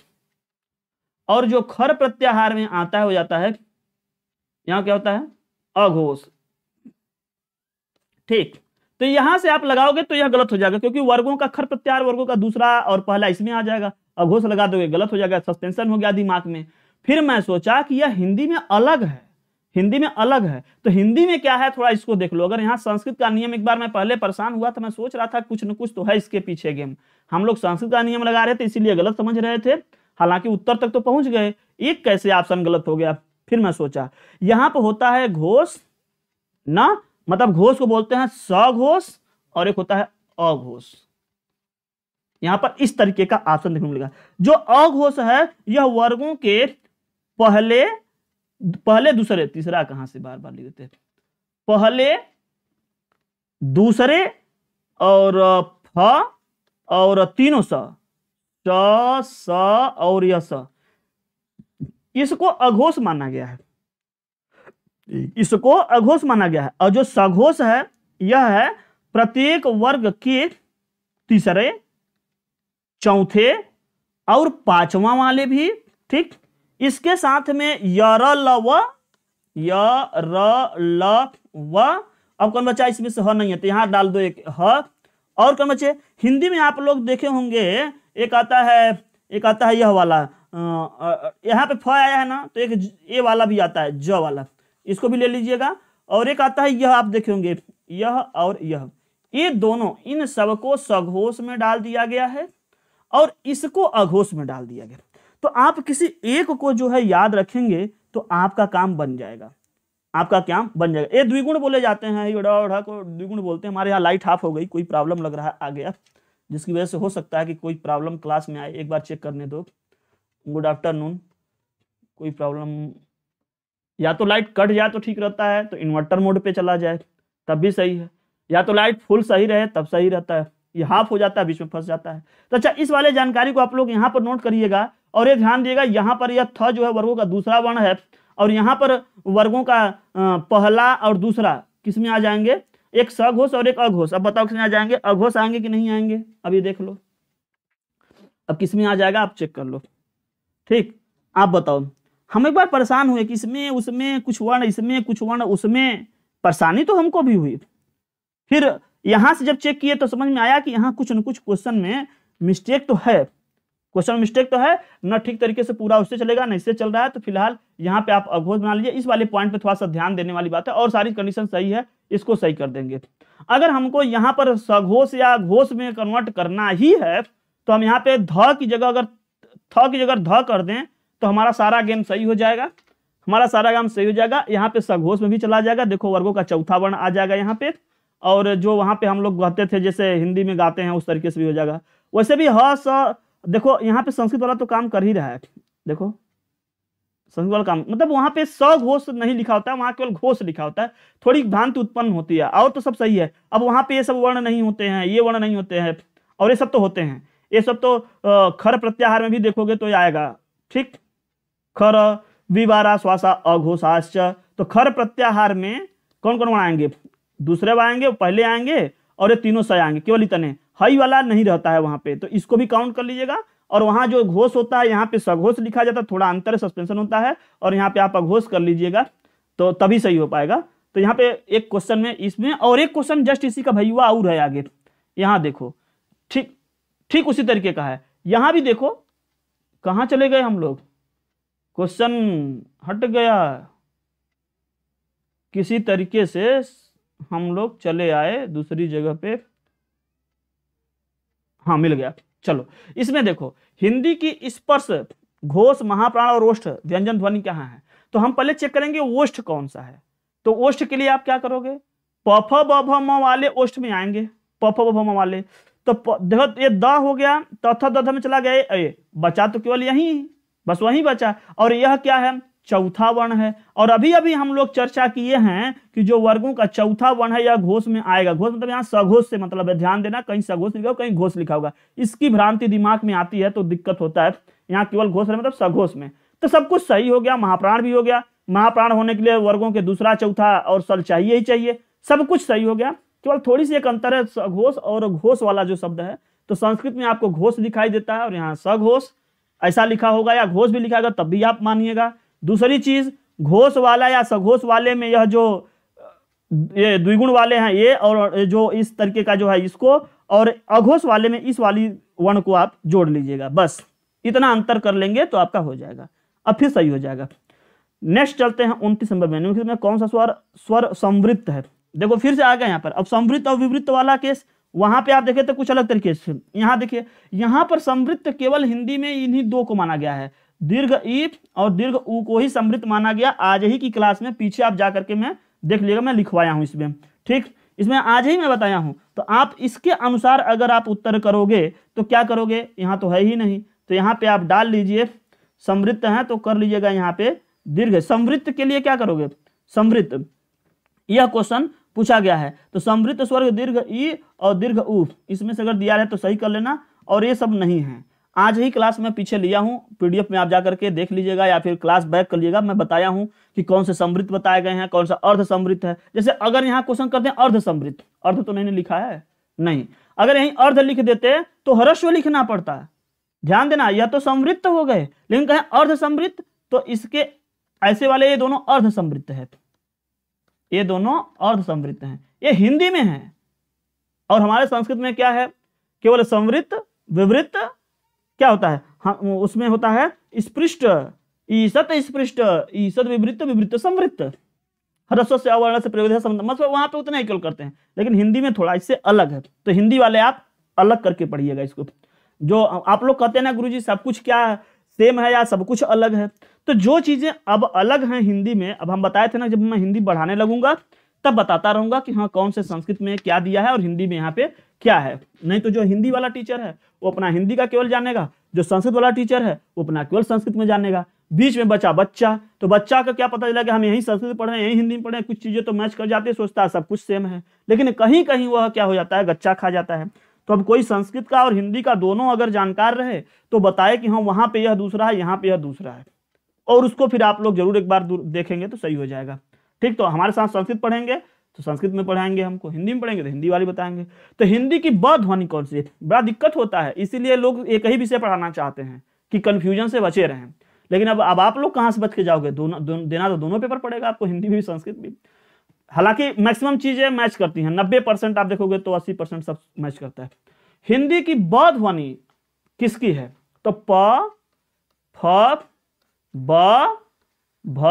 और जो खर प्रत्याहार में आता है हो जाता है, यहाँ क्या होता है? अघोष। ठीक तो यहाँ से आप लगाओगे तो यह गलत हो जाएगा, क्योंकि वर्गों का खर प्रत्याहार वर्गों का दूसरा और पहला इसमें आ जाएगा। अघोष लगा दोगे, गलत हो जाएगा सस्पेंशन हो गया दिमाग में। फिर मैं सोचा कि यह हिंदी में अलग है। हिंदी में अलग है। तो हिंदी में क्या है? थोड़ा इसको देख लो। अगर यहाँ संस्कृत का नियम एक बार मैं पहले परेशान हुआ था, मैं सोच रहा था कुछ न कुछ तो है इसके पीछे गेम। हम लोग संस्कृत का नियम लगा रहे थे, इसीलिए गलत समझ रहे थे। हालाँकि उत्तर तक तो पहुँच गए। एक कैसे ऑप्शन गलत हो गया? फिर मैं सोचा, यहाँ पर होता है घोष, न मतलब घोष को बोलते हैं सघोष, और एक होता है अघोष। यहाँ पर इस तरीके का ऑप्शन देखने मिलेगा। जो अघोष है, यह वर्गों के पहले पहले दूसरे, तीसरा कहाँ से बार बार लिख देते हैं? पहले दूसरे और फ और तीनों स स और यह स। इसको अघोष माना गया है। इसको अघोष माना गया है। और जो सघोष है, यह है प्रत्येक वर्ग के तीसरे, चौथे और पांचवा वाले भी, ठीक? इसके साथ में यर ल व ल व अब कौन बच्चा इसमें से ह नहीं है? तो यहाँ डाल दो एक ह। और कौन बच्चे हिंदी में आप लोग देखे होंगे, एक आता है, एक आता है यह वाला। यहाँ पे फ आया है ना तो एक ए वाला भी आता है, ज वाला। इसको भी ले लीजिएगा। और एक आता है यह, आप देखे होंगे, यह और यह। ये दोनों, इन सबको सघोष में डाल दिया गया है, और इसको अघोष में डाल दिया गया। तो आप किसी एक को जो है याद रखेंगे तो आपका काम बन जाएगा। आपका क्या बन जाएगा। ये द्विगुण बोले जाते हैं इड़ा उड़ा को द्विगुण बोलते हैं। हमारे यहाँ लाइट हाफ़ हो गई, कोई प्रॉब्लम लग रहा आ गया जिसकी वजह से हो सकता है कि कोई प्रॉब्लम क्लास में आए। एक बार चेक करने दो। गुड आफ्टरनून कोई प्रॉब्लम या तो लाइट कट जाए तो ठीक रहता है तो इन्वर्टर मोड पे चला जाए, तब भी सही है। या तो लाइट फुल सही रहे, तब सही रहता है। ये हाफ़ हो जाता है, बीच में फंस जाता है। तो अच्छा इस वाले जानकारी को आप लोग यहाँ पर नोट करिएगा और ये ध्यान दिएगा, यहाँ पर यह थ जो है वर्गों का दूसरा वर्ण है और यहाँ पर वर्गों का पहला और दूसरा किसमें आ जाएँगे? एक सघोष और एक अघोष। अब बताओ किसमें आ जाएँगे? अघोष आएँगे कि नहीं आएँगे? अब ये देख लो। अब किसमें आ जाएगा? आप चेक कर लो। ठीक? आप बताओ। हम एक बार परेशान हुए कि इसमें, उसमें कुछ वर्ण, इसमें कुछ वर्ण, उसमें परेशानी तो हमको भी हुई। फिर यहाँ से जब चेक किए तो समझ में आया कि यहाँ कुछ न कुछ क्वेश्चन में मिस्टेक तो है। क्वेश्चन मिस्टेक तो है, न ठीक तरीके से पूरा उससे चलेगा, न इससे चल रहा है। तो फ़िलहाल यहाँ पे आप अघोष बना लीजिए। इस वाले पॉइंट पे थोड़ा सा ध्यान देने वाली बात है और सारी कंडीशन सही है, इसको सही कर देंगे। अगर हमको यहाँ पर सघोष या घोष में कन्वर्ट करना ही है तो हम यहाँ पे ध की जगह अगर, थ की जगह ध कर दें तो हमारा सारा गेम सही हो जाएगा। हमारा सारा काम सही हो जाएगा। यहाँ पे सघोष में भी चला जाएगा। देखो वर्गों का चौथा वर्ण आ जाएगा यहाँ पे। और जो वहाँ पे हम लोग गाते थे, जैसे हिंदी में गाते हैं, उस तरीके से भी हो जाएगा। वैसे भी ह स देखो, यहाँ पे संस्कृत वाला तो काम कर ही रहा है, देखो। संस्कृत वाला काम मतलब वहाँ पे स घोष नहीं लिखा होता है, वहाँ केवल घोष लिखा होता है। थोड़ी भ्रांति उत्पन्न होती है, और तो सब सही है। अब वहाँ पे ये सब वर्ण नहीं होते हैं, ये वर्ण नहीं होते हैं, और ये सब तो होते हैं। ये सब तो खर प्रत्याहार में भी देखोगे तो आएगा, ठीक? खर, विवारा श्वासा अघोषाश्च तो खर प्रत्याहार में कौन कौन वर्ण आएँगे? दूसरे आएँगे पहले आएँगे और ये तीनों सही आएँगे, केवल इतने हई वाला नहीं रहता है वहाँ पे तो इसको भी काउंट कर लीजिएगा। और वहाँ जो घोष होता है, यहाँ पे सघोष लिखा जाता है, थोड़ा अंतर सस्पेंशन होता है, और यहाँ पे आप अघोष कर लीजिएगा तो तभी सही हो पाएगा। तो यहाँ पे एक क्वेश्चन में, इसमें, और एक क्वेश्चन जस्ट इसी का भैया और है आगे। यहाँ देखो, ठीक ठीक उसी तरीके का है। यहाँ भी देखो, कहाँ चले गए हम लोग? क्वेश्चन हट गया। किसी तरीके से हम लोग चले आए दूसरी जगह पे। हाँ मिल गया। चलो, इसमें देखो, हिंदी की स्पर्श, घोष, महाप्राण और ओष्ठ, व्यंजन ध्वनि कहाँ है? तो हम पहले चेक करेंगे ओष्ठ कौन सा है। तो ओष्ठ के लिए आप क्या करोगे? पफ बभ म वाले ओष्ठ में आएँगे। पफ बभ म वाले। तो देखो, ये द हो गया तथा दध में चला गया ये, बचा तो केवल यही, बस वही बचा। और यह क्या है? चौथा वर्ण है। और अभी अभी हम लोग चर्चा किए हैं कि जो वर्गों का चौथा वर्ण है, यह घोष में आएगा। घोष मतलब यहाँ सघोष से मतलब है। ध्यान देना, कहीं सघोष लिखा कहीं घोष लिखा होगा। इसकी भ्रांति दिमाग में आती है तो दिक्कत होता है। यहाँ केवल घोष मतलब सघोष में। तो सब कुछ सही हो गया, महाप्राण भी हो गया। महाप्राण होने के लिए वर्गों के दूसरा चौथा और सल चाहिए ही चाहिए। सब कुछ सही हो गया। केवल थोड़ी सी एक अंतर है, सघोष और घोष वाला जो शब्द है तो संस्कृत में आपको घोष दिखाई देता है और यहाँ सघोष, ऐसा लिखा होगा या घोष भी लिखा होगा, तब भी आप मानिएगा। दूसरी चीज़, घोष वाला या सघोष वाले में यह जो, ये द्विगुण वाले हैं, ये और जो इस तरीके का जो है इसको, और अघोष वाले में इस वाली वर्ण को आप जोड़ लीजिएगा। बस, इतना अंतर कर लेंगे तो आपका हो जाएगा। अब फिर सही हो जाएगा। नेक्स्ट चलते हैं उनतीस नंबर में। में कौन सा स्वर स्वर समृद्ध है? देखो, फिर से आ गए यहाँ पर। अब समृद्ध और विवृत्त वाला केस, वहाँ पे आप देखे तो कुछ अलग तरीके से। यहाँ देखिए, यहाँ पर समृद्ध केवल हिंदी में इन्हीं दो को माना गया है। दीर्घ ई और दीर्घ ऊ को ही समृद्ध माना गया। आज ही की क्लास में पीछे आप जाकर के मैं देख लीजिएगा, मैं लिखवाया हूँ इसमें। ठीक? इसमें आज ही मैं बताया हूँ। तो आप इसके अनुसार अगर आप उत्तर करोगे तो क्या करोगे? यहाँ तो है ही नहीं। तो यहाँ पे आप डाल लीजिए, समृद्ध है तो कर लीजिएगा यहाँ पे दीर्घ। समृद्ध के लिए क्या करोगे? समृद्ध। यह क्वेश्चन पूछा गया है। तो समृद्ध स्वर्ग, दीर्घ ई और दीर्घ उ इसमें से अगर दिया है तो सही कर लेना और ये सब नहीं है। आज ही क्लास में पीछे लिया हूँ। पीडीएफ में आप जा करके देख लीजिएगा या फिर क्लास बैक कर लीजिएगा। मैं बताया हूँ कि कौन से समृद्ध बताए गए हैं, कौन सा अर्ध समृद्ध है। जैसे अगर यहाँ क्वेश्चन करते हैं, अर्ध समृद्ध। अर्ध तो नहीं लिखा है? नहीं। अगर यहीं अर्ध लिख देते तो हरस्व लिखना पड़ता है। ध्यान देना, यह तो समृद्ध हो गए। लेकिन कहें अर्ध समृद्ध तो इसके ऐसे वाले ये दोनों अर्ध समृद्ध है। ये दोनों अर्ध समृद्ध हैं। ये हिंदी में है। और हमारे संस्कृत में क्या है? केवल समृद्ध विवृत्त क्या होता है? हाँ उसमें होता है स्पृष्ट, ईसत स्पृष्ट, ईसत विवृत्त विवृत्त समृद्ध ह्रस्व से अवर्ण से प्रयोग मतलब वहाँ पे उतना ही करते हैं। लेकिन हिंदी में थोड़ा इससे अलग है। तो हिंदी वाले आप अलग करके पढ़िएगा इसको। जो आप लोग कहते हैं ना गुरुजी, सब कुछ क्या सेम है या सब कुछ अलग है? तो जो चीज़ें अब अलग हैं हिंदी में, अब हम बताए थे ना, जब मैं हिंदी बढ़ाने लगूँगा तब बताता रहूँगा कि हाँ कौन से संस्कृत में क्या दिया है और हिंदी में यहाँ पे क्या है। नहीं तो जो हिंदी वाला टीचर है, वो अपना हिंदी का केवल जानेगा, जो संस्कृत वाला टीचर है, वो अपना केवल संस्कृत में जानेगा। बीच में बचा बच्चा तो बच्चा का क्या पता चला कि हम यही संस्कृत पढ़ रहे हैं, यही हिंदी में पढ़ रहे हैं, कुछ चीज़ें तो मैच कर जाते हैं, सोचता है सब कुछ सेम है। लेकिन कहीं कहीं वह क्या हो जाता है, गच्चा खा जाता है। तो अब कोई संस्कृत का और हिंदी का दोनों अगर जानकार रहे तो बताए कि हाँ वहाँ पे यह दूसरा है, यहाँ पे यह दूसरा है। और उसको फिर आप लोग ज़रूर एक बार देखेंगे तो सही हो जाएगा। ठीक तो हमारे साथ संस्कृत पढ़ेंगे तो संस्कृत में पढ़ाएँगे हमको हिंदी में पढ़ेंगे तो हिंदी वाली बताएँगे। तो हिंदी की ब ध्वनि कौन सी है? बड़ा दिक्कत होता है इसीलिए लोग एक ही विषय पढ़ाना चाहते हैं कि कंफ्यूजन से बचे रहें। लेकिन अब अब आप लोग कहाँ से बच के जाओगे? दोनों दो, देना तो दोनों पेपर पड़ेगा आपको हिंदी भी संस्कृत भी। हालाँकि मैक्सिमम चीज़ें मैच करती हैं नब्बे परसेंट आप देखोगे तो अस्सी परसेंट सब मैच करता है। हिंदी की ब ध्वनि किसकी है? तो प फ ब भ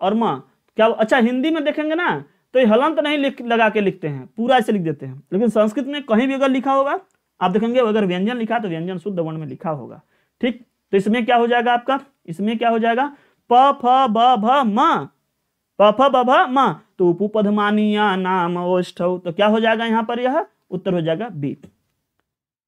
और म। क्या अच्छा हिंदी में देखेंगे ना तो ये हलंत नहीं लिख, लगा के लिखते हैं, पूरा ऐसे लिख देते हैं। लेकिन संस्कृत में कहीं भी अगर लिखा होगा, आप देखेंगे, अगर व्यंजन लिखा तो व्यंजन शुद्ध वर्ण में लिखा होगा। ठीक? तो इसमें क्या हो जाएगा आपका? इसमें क्या हो जाएगा? प, फ, ब, भ, म। प, फ, ब, भ, म। तो उपपधमानिया नाम ओष्ठ तो क्या हो जाएगा यहाँ पर यह? उत्तर हो जाएगा बी।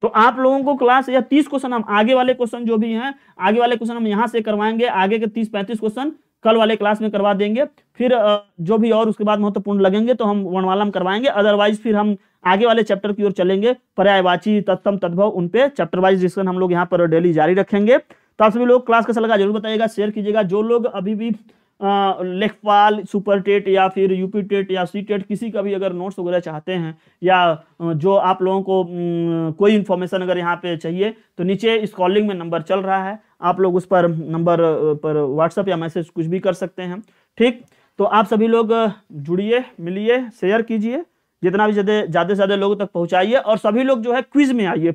तो आप लोगों को क्लास या तीस क्वेश्चन हम आगे वाले क्वेश्चन जो भी हैं, आगे वाले क्वेश्चन हम यहाँ से करवाएँगे, आगे के तीस पैंतीस क्वेश्चन कल वाले क्लास में करवा देंगे। फिर जो भी और उसके बाद महत्वपूर्ण लगेंगे तो हम वर्णमाला में करवाएँगे। अदरवाइज़ फिर हम आगे वाले चैप्टर की ओर चलेंगे। पर्यायवाची तत्तम तद्भव उनपे चैप्टर वाइज डिस्कशन हम लोग यहाँ पर डेली जारी रखेंगे। तो आप सभी लोग क्लास कैसा लगा ज़रूर बताइएगा शेयर कीजिएगा। जो लोग अभी भी लेखपाल सुपर टेट या फिर यूपी टेट या सी टेट किसी का भी अगर नोट्स वगैरह चाहते हैं या जो आप लोगों को कोई इन्फॉर्मेशन अगर यहाँ पे चाहिए तो नीचे इस कॉलिंग में नंबर चल रहा है। आप लोग उस पर नंबर पर व्हाट्सअप या मैसेज कुछ भी कर सकते हैं। ठीक? तो आप सभी लोग जुड़िए, मिलिए शेयर कीजिए, जितना भी ज़्यादा से ज़्यादा लोगों तक पहुँचाइए, और सभी लोग जो है क्विज में आइए।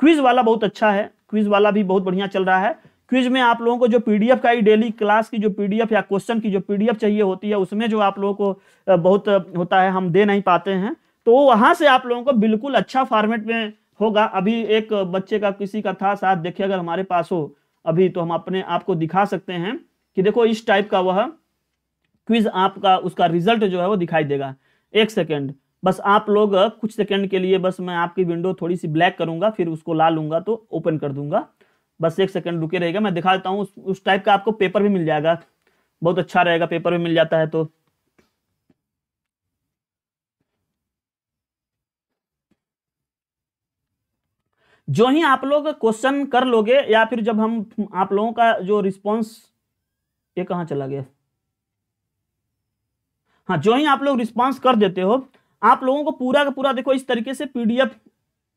क्विज वाला बहुत अच्छा है। क्विज वाला भी बहुत बढ़िया चल रहा है। क्विज में आप लोगों को जो पीडीएफ का ही डेली क्लास की जो पीडीएफ या क्वेश्चन की जो पीडीएफ चाहिए होती है, उसमें जो आप लोगों को बहुत होता है, हम दे नहीं पाते हैं। तो वहाँ से आप लोगों को बिल्कुल अच्छा फॉर्मेट में होगा। अभी एक बच्चे का, किसी का था, साथ देखिए, अगर हमारे पास हो अभी तो हम अपने आप को दिखा सकते हैं कि देखो इस टाइप का वह क्विज आपका, उसका रिज़ल्ट जो है वो दिखाई देगा। एक सेकेंड, बस आप लोग कुछ सेकेंड के लिए बस मैं आपकी विंडो थोड़ी सी ब्लैक करूँगा, फिर उसको ला लूँगा तो ओपन कर दूँगा। बस एक सेकंड रुके रहेगा मैं दिखा देता हूँ उस, टाइप का आपको पेपर भी मिल जाएगा। बहुत अच्छा रहेगा पेपर भी मिल जाता है तो। जो ही आप लोग क्वेश्चन कर लोगे या फिर जब हम आप लोगों का जो रिस्पॉन्स ये कहाँ चला गया? हाँ जो ही आप लोग रिस्पॉन्स कर देते हो आप लोगों को पूरा का पूरा देखो इस तरीके से पीडीएफ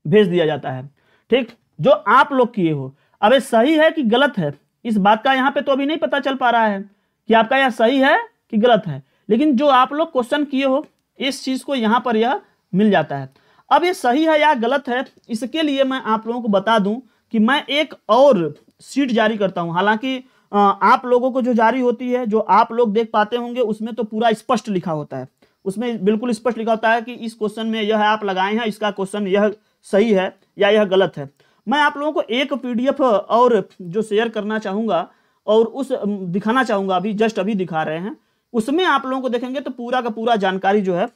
भेज दिया जाता है। ठीक? जो आप लोग किए हो अब सही है कि गलत है? इस बात का यहाँ पे तो अभी नहीं पता चल पा रहा है कि आपका यह सही है कि गलत है। लेकिन जो आप लोग क्वेश्चन किए हो, इस चीज़ को यहाँ पर यह मिल जाता है। अब ये सही है या गलत है, इसके लिए मैं आप लोगों को बता दूँ कि मैं एक और सीट जारी करता हूँ। हालाँकि आप लोगों को जो जारी होती है, जो आप लोग देख पाते होंगे, उसमें तो पूरा स्पष्ट लिखा होता है। उसमें बिल्कुल स्पष्ट लिखा होता है कि इस क्वेश्चन में यह आप लगाए हैं, इसका क्वेश्चन यह सही है या यह गलत है। मैं आप लोगों को एक पीडीएफ और जो शेयर करना चाहूँगा और उस दिखाना चाहूँगा, अभी जस्ट अभी दिखा रहे हैं। उसमें आप लोगों को देखेंगे तो पूरा का पूरा जानकारी जो है,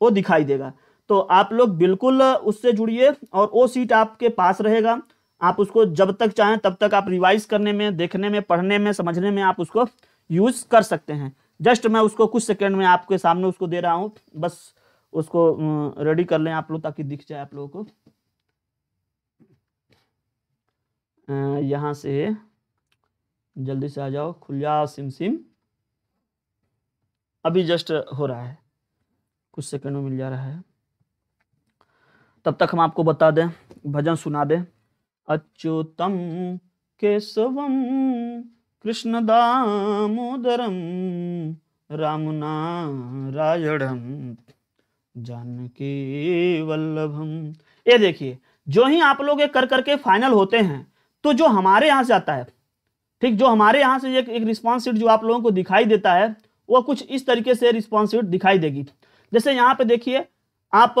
वो दिखाई देगा। तो आप लोग बिल्कुल उससे जुड़िए और वो सीट आपके पास रहेगा। आप उसको जब तक चाहें, तब तक आप रिवाइज करने में, देखने में, पढ़ने में, समझने में आप उसको यूज़ कर सकते हैं। जस्ट मैं उसको कुछ सेकंड में आपके सामने उसको दे रहा हूँ। बस उसको रेडी कर लें आप लोग ताकि दिख जाए आप लोगों को। यहाँ से जल्दी से आ जाओ खुलिया सिम सिम। अभी जस्ट हो रहा है। कुछ सेकंड में मिल जा रहा है। तब तक हम आपको बता दें, भजन सुना दें। अच्युतम केशवम, कृष्ण दामोदरम रामनारायणम जानकी वल्लभम। ये देखिए, जो ही आप लोग ये कर करके फाइनल होते हैं तो जो हमारे यहाँ से आता है, ठीक, जो हमारे यहाँ से एक एक रिस्पॉन्स जो आप लोगों को दिखाई देता है, वो कुछ इस तरीके से रिस्पॉन्स दिखाई देगी। जैसे यहाँ पे देखिए, आप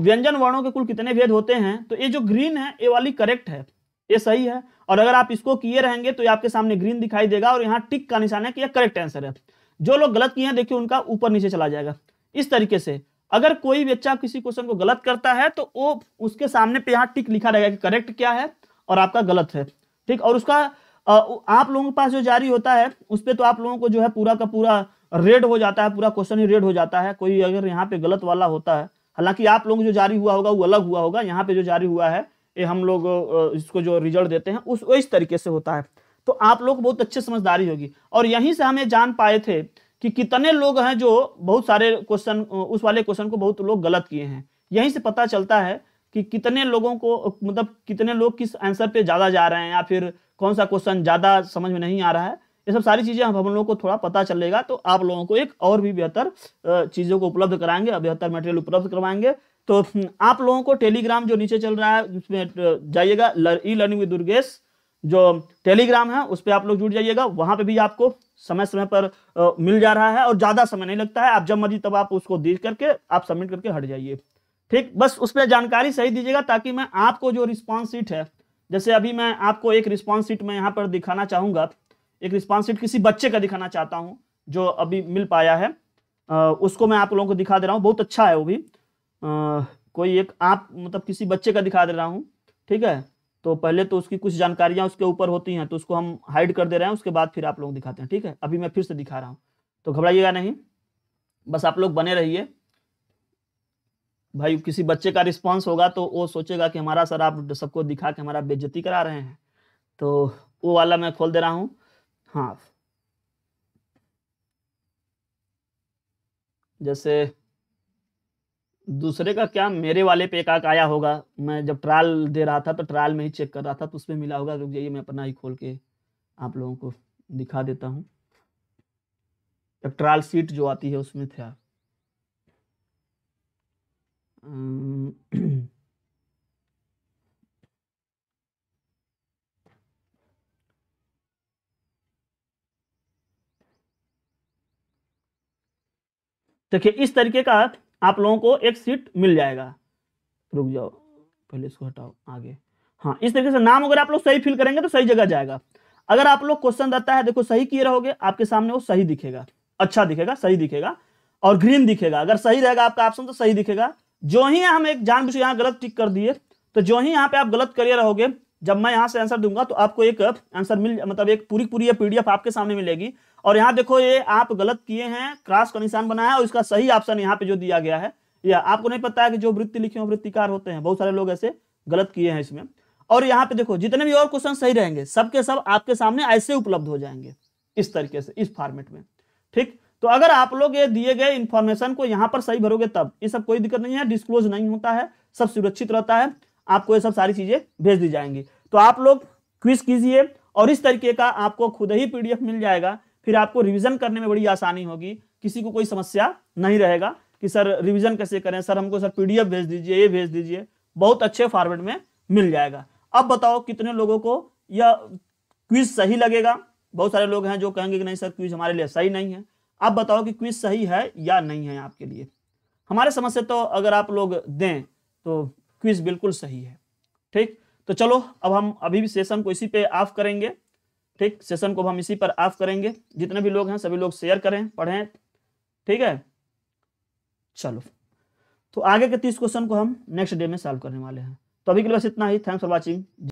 व्यंजन वर्णों के कुल कितने भेद होते हैं तो ये जो ग्रीन है, ये वाली करेक्ट है, ये सही है। और अगर आप इसको किए रहेंगे तो ये आपके सामने ग्रीन दिखाई देगा, और यहाँ टिक का निशान है कि यह करेक्ट आंसर है। जो लोग गलत किए हैं, देखिए उनका ऊपर नीचे चला जाएगा। इस तरीके से, अगर कोई बच्चा किसी क्वेश्चन को गलत करता है तो वो उसके सामने पे यहाँ टिक लिखा रहेगा कि करेक्ट क्या है और आपका गलत है। ठीक? और उसका आप लोगों के पास जो जारी होता है, उस पर तो आप लोगों को जो है पूरा का पूरा रेड हो जाता है, पूरा क्वेश्चन ही रेड हो जाता है। कोई अगर यहाँ पे गलत वाला होता है, हालाँकि आप लोग जो जारी हुआ होगा, वो अलग हुआ होगा। यहाँ पे जो जारी हुआ है, ये हम लोग इसको जो रिज़ल्ट देते हैं, उस इस तरीके से होता है। तो आप लोग बहुत अच्छी समझदारी होगी। और यहीं से हमें जान पाए थे कि कितने लोग हैं जो बहुत सारे क्वेश्चन उस वाले क्वेश्चन को बहुत लोग गलत किए हैं। यहीं से पता चलता है कि कितने लोगों को मतलब कितने लोग किस आंसर पे ज़्यादा जा रहे हैं या फिर कौन सा क्वेश्चन ज़्यादा समझ में नहीं आ रहा है, ये सब सारी चीज़ें हम लोगों को थोड़ा पता चलेगा। तो आप लोगों को एक और भी बेहतर चीज़ों को उपलब्ध कराएँगे, बेहतर मटेरियल उपलब्ध करवाएँगे। तो आप लोगों को टेलीग्राम जो नीचे चल रहा है, उसमें जाइएगा ई लर्निंग विद दुर्गेश जो टेलीग्राम है, उस पर आप लोग जुड़ जाइएगा। वहाँ पे भी आपको समय समय पर मिल जा रहा है और ज़्यादा समय नहीं लगता है। आप जब मर्ज़ी तब आप उसको देख करके, आप सबमिट करके हट जाइए। ठीक? बस उस पर जानकारी सही दीजिएगा ताकि मैं आपको जो रिस्पॉन्स सीट है जैसे अभी मैं आपको एक रिस्पॉन्स सीट में यहाँ पर दिखाना चाहूँगा। एक रिस्पॉन्स सीट किसी बच्चे का दिखाना चाहता हूँ जो अभी मिल पाया है। आ, उसको मैं आप लोगों को दिखा दे रहा हूँ। बहुत अच्छा है वो भी। आ, कोई एक आप मतलब किसी बच्चे का दिखा दे रहा हूँ ठीक है? तो पहले तो उसकी कुछ जानकारियाँ उसके ऊपर होती हैं तो उसको हम हाइड कर दे रहे हैं उसके बाद फिर आप लोग दिखाते हैं ठीक है? अभी मैं फिर से दिखा रहा हूँ। तो घबराइएगा नहीं। बस आप लोग बने रहिए। भाई किसी बच्चे का रिस्पांस होगा तो वो सोचेगा कि हमारा सर आप सबको दिखा के हमारा बेइज्जती करा रहे हैं। तो वो वाला मैं खोल दे रहा हूँ। हाँ। जैसे दूसरे का क्या? मेरे वाले पे एक आया होगा। मैं जब ट्रायल दे रहा था तो ट्रायल में ही चेक कर रहा था तो उसमें मिला होगा रुक जाइए मैं अपना ही खोल के आप लोगों को दिखा देता हूँ। ट्रायल सीट जो आती है उसमें था [clears throat] देखिए, इस तरीके का आप लोगों को एक सीट मिल जाएगा। रुक जाओ, पहले इसको हटाओ, आगे। हाँ इस तरीके से नाम अगर आप लोग सही फिल करेंगे तो सही जगह जाएगा। अगर आप लोग क्वेश्चन रहता है, देखो सही किए रहोगे, आपके सामने वो सही दिखेगा। अच्छा दिखेगा, सही दिखेगा, और ग्रीन दिखेगा। अगर सही रहेगा आपका ऑप्शन तो सही दिखेगा। जो ही हम एक जान बुझ यहाँ गलत टिक कर दिए तो जो ही यहाँ पे आप गलत करिए रहोगे, जब मैं यहाँ से आंसर दूँगा तो आपको एक आंसर मिल मतलब एक पूरी पूरी पीडीएफ आपके सामने मिलेगी। और यहाँ देखो, ये आप गलत किए हैं क्रॉस का निशान बनाया है, और इसका सही ऑप्शन यहाँ पे जो दिया गया है। या आपको नहीं पता है कि जो वृत्ति लिखे हुए वृत्तिकार होते हैं, बहुत सारे लोग ऐसे गलत किए हैं इसमें। और यहाँ पे देखो, जितने भी और क्वेश्चन सही रहेंगे, सबके सब आपके सामने ऐसे उपलब्ध हो जाएँगे, इस तरीके से, इस फॉर्मेट में। ठीक? तो अगर आप लोग ये दिए गए इन्फॉर्मेशन को यहाँ पर सही भरोगे तब, ये सब कोई दिक्कत नहीं है डिस्क्लोज नहीं होता है, सब सुरक्षित रहता है, आपको ये सब सारी चीज़ें भेज दी जाएँगी। तो आप लोग क्विज कीजिए और इस तरीके का आपको खुद ही पीडीएफ मिल जाएगा, फिर आपको रिविजन करने में बड़ी आसानी होगी, किसी को कोई समस्या नहीं रहेगा कि सर रिविजन कैसे करें, सर हमको सर पीडीएफ भेज दीजिए, ये भेज दीजिए, बहुत अच्छे फॉर्मेट में मिल जाएगा। अब बताओ कितने लोगों को यह क्विज सही लगेगा? बहुत सारे लोग हैं जो कहेंगे कि नहीं सर क्विज हमारे लिए सही नहीं है। अब बताओ कि क्विज सही है या नहीं है आपके लिए। हमारे समझ से तो अगर आप लोग दें तो क्विज बिल्कुल सही है। ठीक? तो चलो, अब हम अभी भी सेशन को इसी पे ऑफ़ करेंगे। ठीक? सेशन को हम इसी पर ऑफ़ करेंगे। जितने भी लोग हैं, सभी लोग शेयर करें, पढ़ें। ठीक है? चलो। तो आगे के तीस क्वेश्चन को हम नेक्स्ट डे में सॉल्व करने वाले हैं। तो अभी के लिए बस इतना ही। Thanks for watching